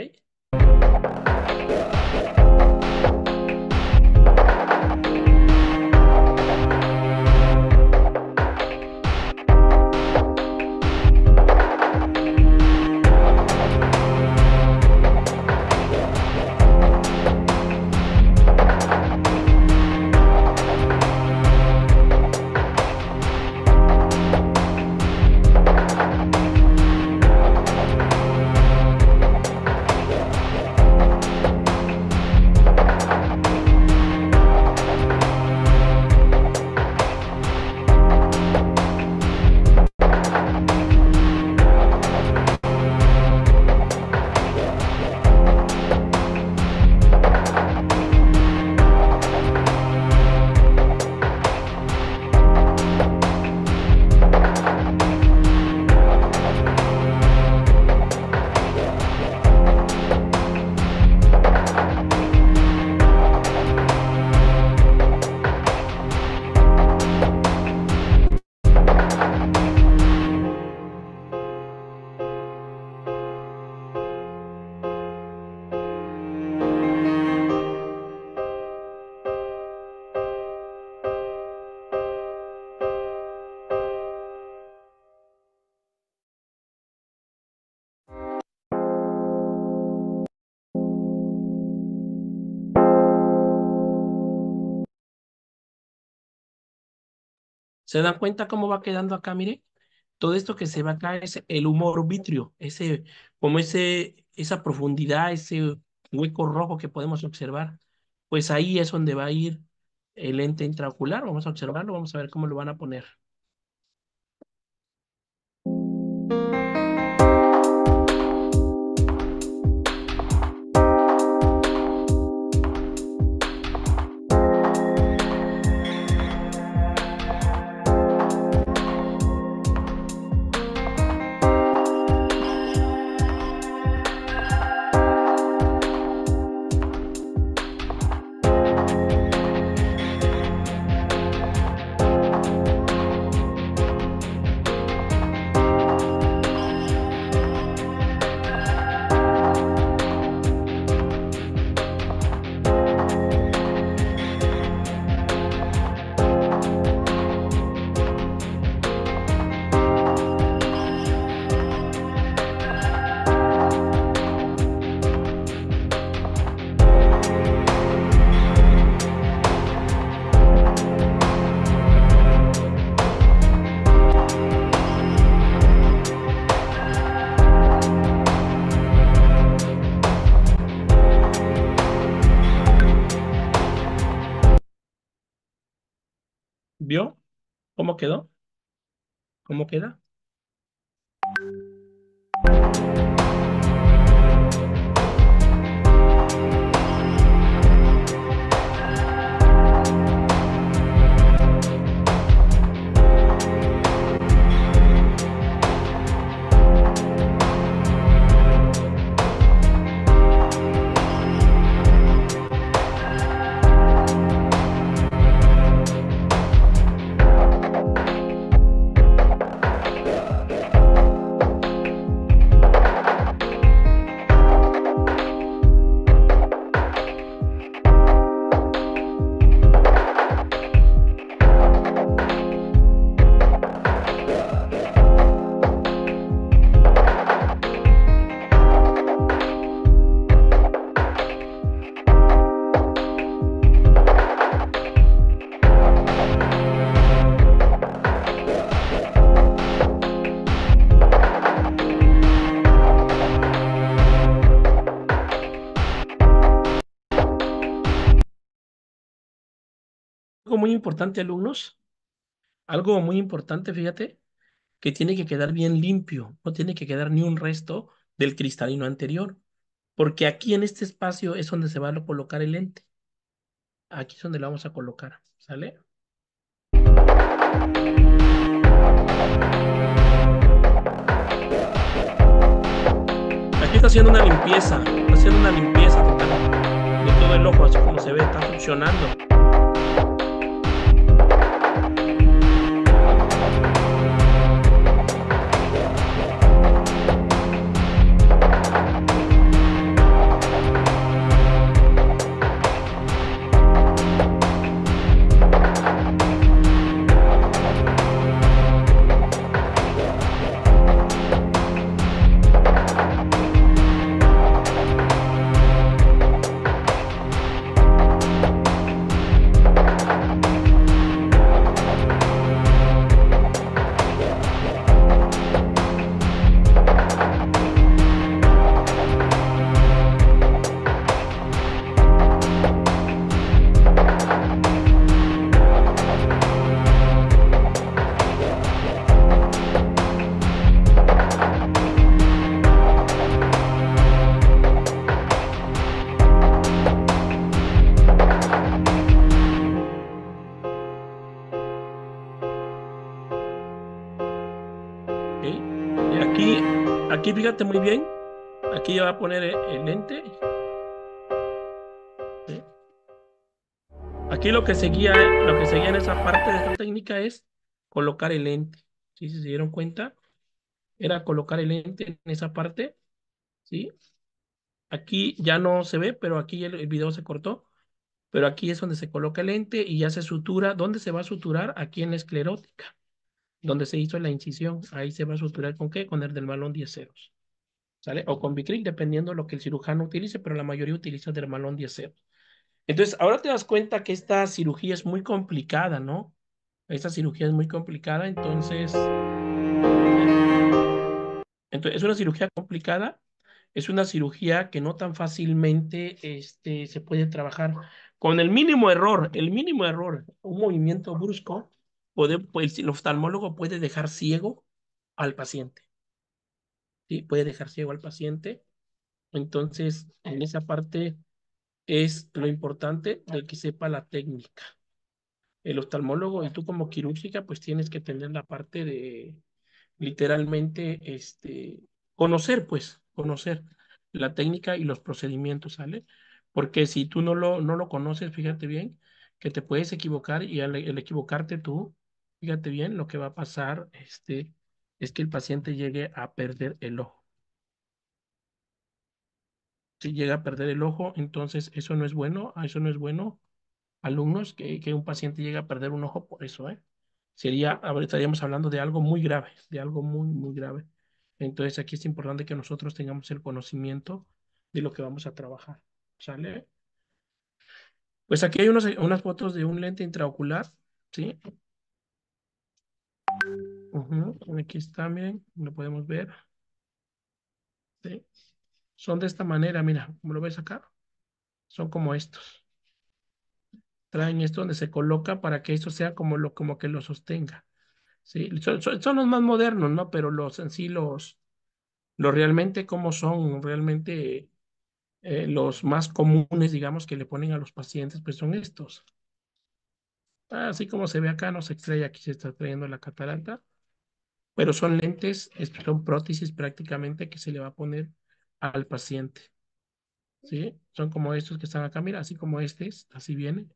¿Se dan cuenta cómo va quedando acá? Mire, todo esto que se va acá es el humor vitrio, ese, como ese, esa profundidad, ese hueco rojo que podemos observar. Pues ahí es donde va a ir el lente intraocular. Vamos a observarlo, vamos a ver cómo lo van a poner. ¿Cómo quedó? ¿Cómo queda? Muy importante, alumnos, algo muy importante, fíjate, que tiene que quedar bien limpio, no tiene que quedar ni un resto del cristalino anterior, porque aquí en este espacio es donde se va a colocar el lente. Aquí es donde lo vamos a colocar, ¿sale? Aquí está haciendo una limpieza, está haciendo una limpieza total de todo el ojo, así como se ve, está funcionando. Fíjate muy bien. Aquí ya va a poner el, lente. Aquí lo que seguía, lo que seguía en esa parte de esta técnica es colocar el lente. Si se dieron cuenta, era colocar el lente en esa parte. ¿Sí? Aquí ya no se ve, pero aquí el, el video se cortó. Pero aquí es donde se coloca el lente y ya se sutura. ¿Dónde se va a suturar? Aquí en la esclerótica donde se hizo la incisión. Ahí se va a suturar con qué? Con el del malón 10 ceros. ¿Sale? O con Bicric, dependiendo de lo que el cirujano utilice, pero la mayoría utiliza del malón 10 ceros. Entonces, ahora te das cuenta que esta cirugía es muy complicada, ¿no? Esta cirugía es muy complicada, entonces... Entonces, es una cirugía complicada, es una cirugía que no tan fácilmente este, se puede trabajar. Con el mínimo error, el mínimo error, un movimiento brusco, puede, pues, el oftalmólogo puede dejar ciego al paciente. ¿Sí? Puede dejar ciego al paciente. Entonces, en esa parte es lo importante de que sepa la técnica. El oftalmólogo y tú como quirúrgica, pues tienes que tener la parte de literalmente este, conocer, pues, conocer la técnica y los procedimientos, ¿sale? Porque si tú no lo, no lo conoces, fíjate bien, que te puedes equivocar y al, al equivocarte tú, fíjate bien, lo que va a pasar este, es que el paciente llegue a perder el ojo. Si llega a perder el ojo, entonces eso no es bueno, eso no es bueno, alumnos, que, que un paciente llegue a perder un ojo por eso, ¿eh? Sería, ahora estaríamos hablando de algo muy grave, de algo muy, muy grave. Entonces aquí es importante que nosotros tengamos el conocimiento de lo que vamos a trabajar, ¿sale? Pues aquí hay unos, unas fotos de un lente intraocular, ¿sí? Aquí está, miren, lo podemos ver. ¿Sí? Son de esta manera, mira, como lo ves acá, son como estos. traen esto donde se coloca para que esto sea como, lo, como que lo sostenga. ¿sí? Son, son, los más modernos, ¿no? Pero los en sí, los, los realmente, como son realmente eh, los más comunes, digamos, que le ponen a los pacientes, pues son estos. Así como se ve acá, no se extrae, aquí se está trayendo la catarata, pero son lentes, son prótesis prácticamente que se le va a poner al paciente. ¿Sí? Son como estos que están acá, mira, así como este es, así viene.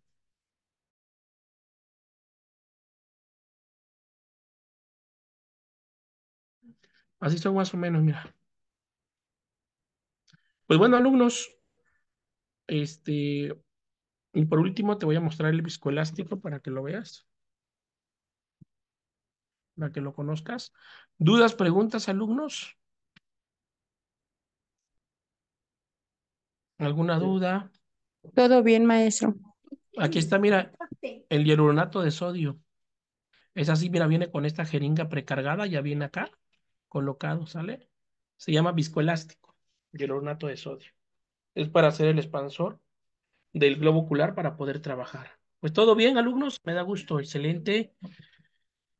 Así son más o menos, mira. Pues bueno, alumnos, este, y por último te voy a mostrar el viscoelástico para que lo veas. Para que lo conozcas. ¿Dudas, preguntas, alumnos? ¿Alguna duda? Todo bien, maestro. Aquí está, mira, el hieronato de sodio. Es así, mira, viene con esta jeringa precargada, ya viene acá, colocado, ¿sale? Se llama viscoelástico, hieronato de sodio. Es para hacer el expansor del globo ocular para poder trabajar. Pues todo bien, alumnos, me da gusto, excelente.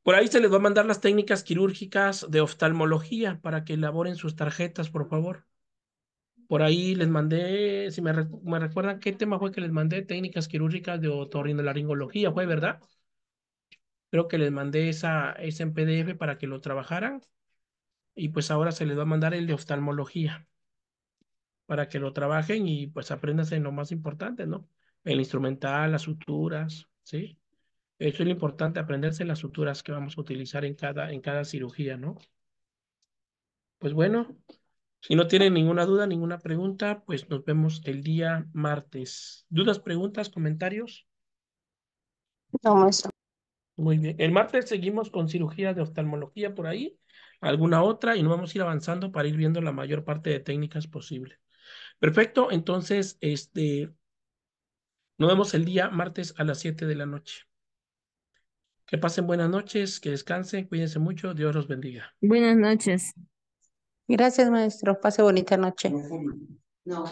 Por ahí se les va a mandar las técnicas quirúrgicas de oftalmología para que elaboren sus tarjetas, por favor. Por ahí les mandé, si me, recuerdan qué tema fue que les mandé, técnicas quirúrgicas de otorrinolaringología, fue verdad. Creo que les mandé esa, esa en PDF para que lo trabajaran. Y pues ahora se les va a mandar el de oftalmología para que lo trabajen y pues aprendan en lo más importante, ¿no? El instrumental, las suturas, ¿sí? Eso es lo importante, aprenderse las suturas que vamos a utilizar en cada, en cada cirugía, ¿no? Pues bueno, si no tienen ninguna duda, ninguna pregunta, pues nos vemos el día martes. ¿Dudas, preguntas, comentarios? No, maestro. Muy bien. El martes seguimos con cirugía de oftalmología por ahí, alguna otra, y nos vamos a ir avanzando para ir viendo la mayor parte de técnicas posible. Perfecto, entonces, este, nos vemos el día martes a las 7 de la noche. Que pasen buenas noches, que descansen, cuídense mucho, Dios los bendiga. Buenas noches. Gracias, maestro. Pase bonita noche. No.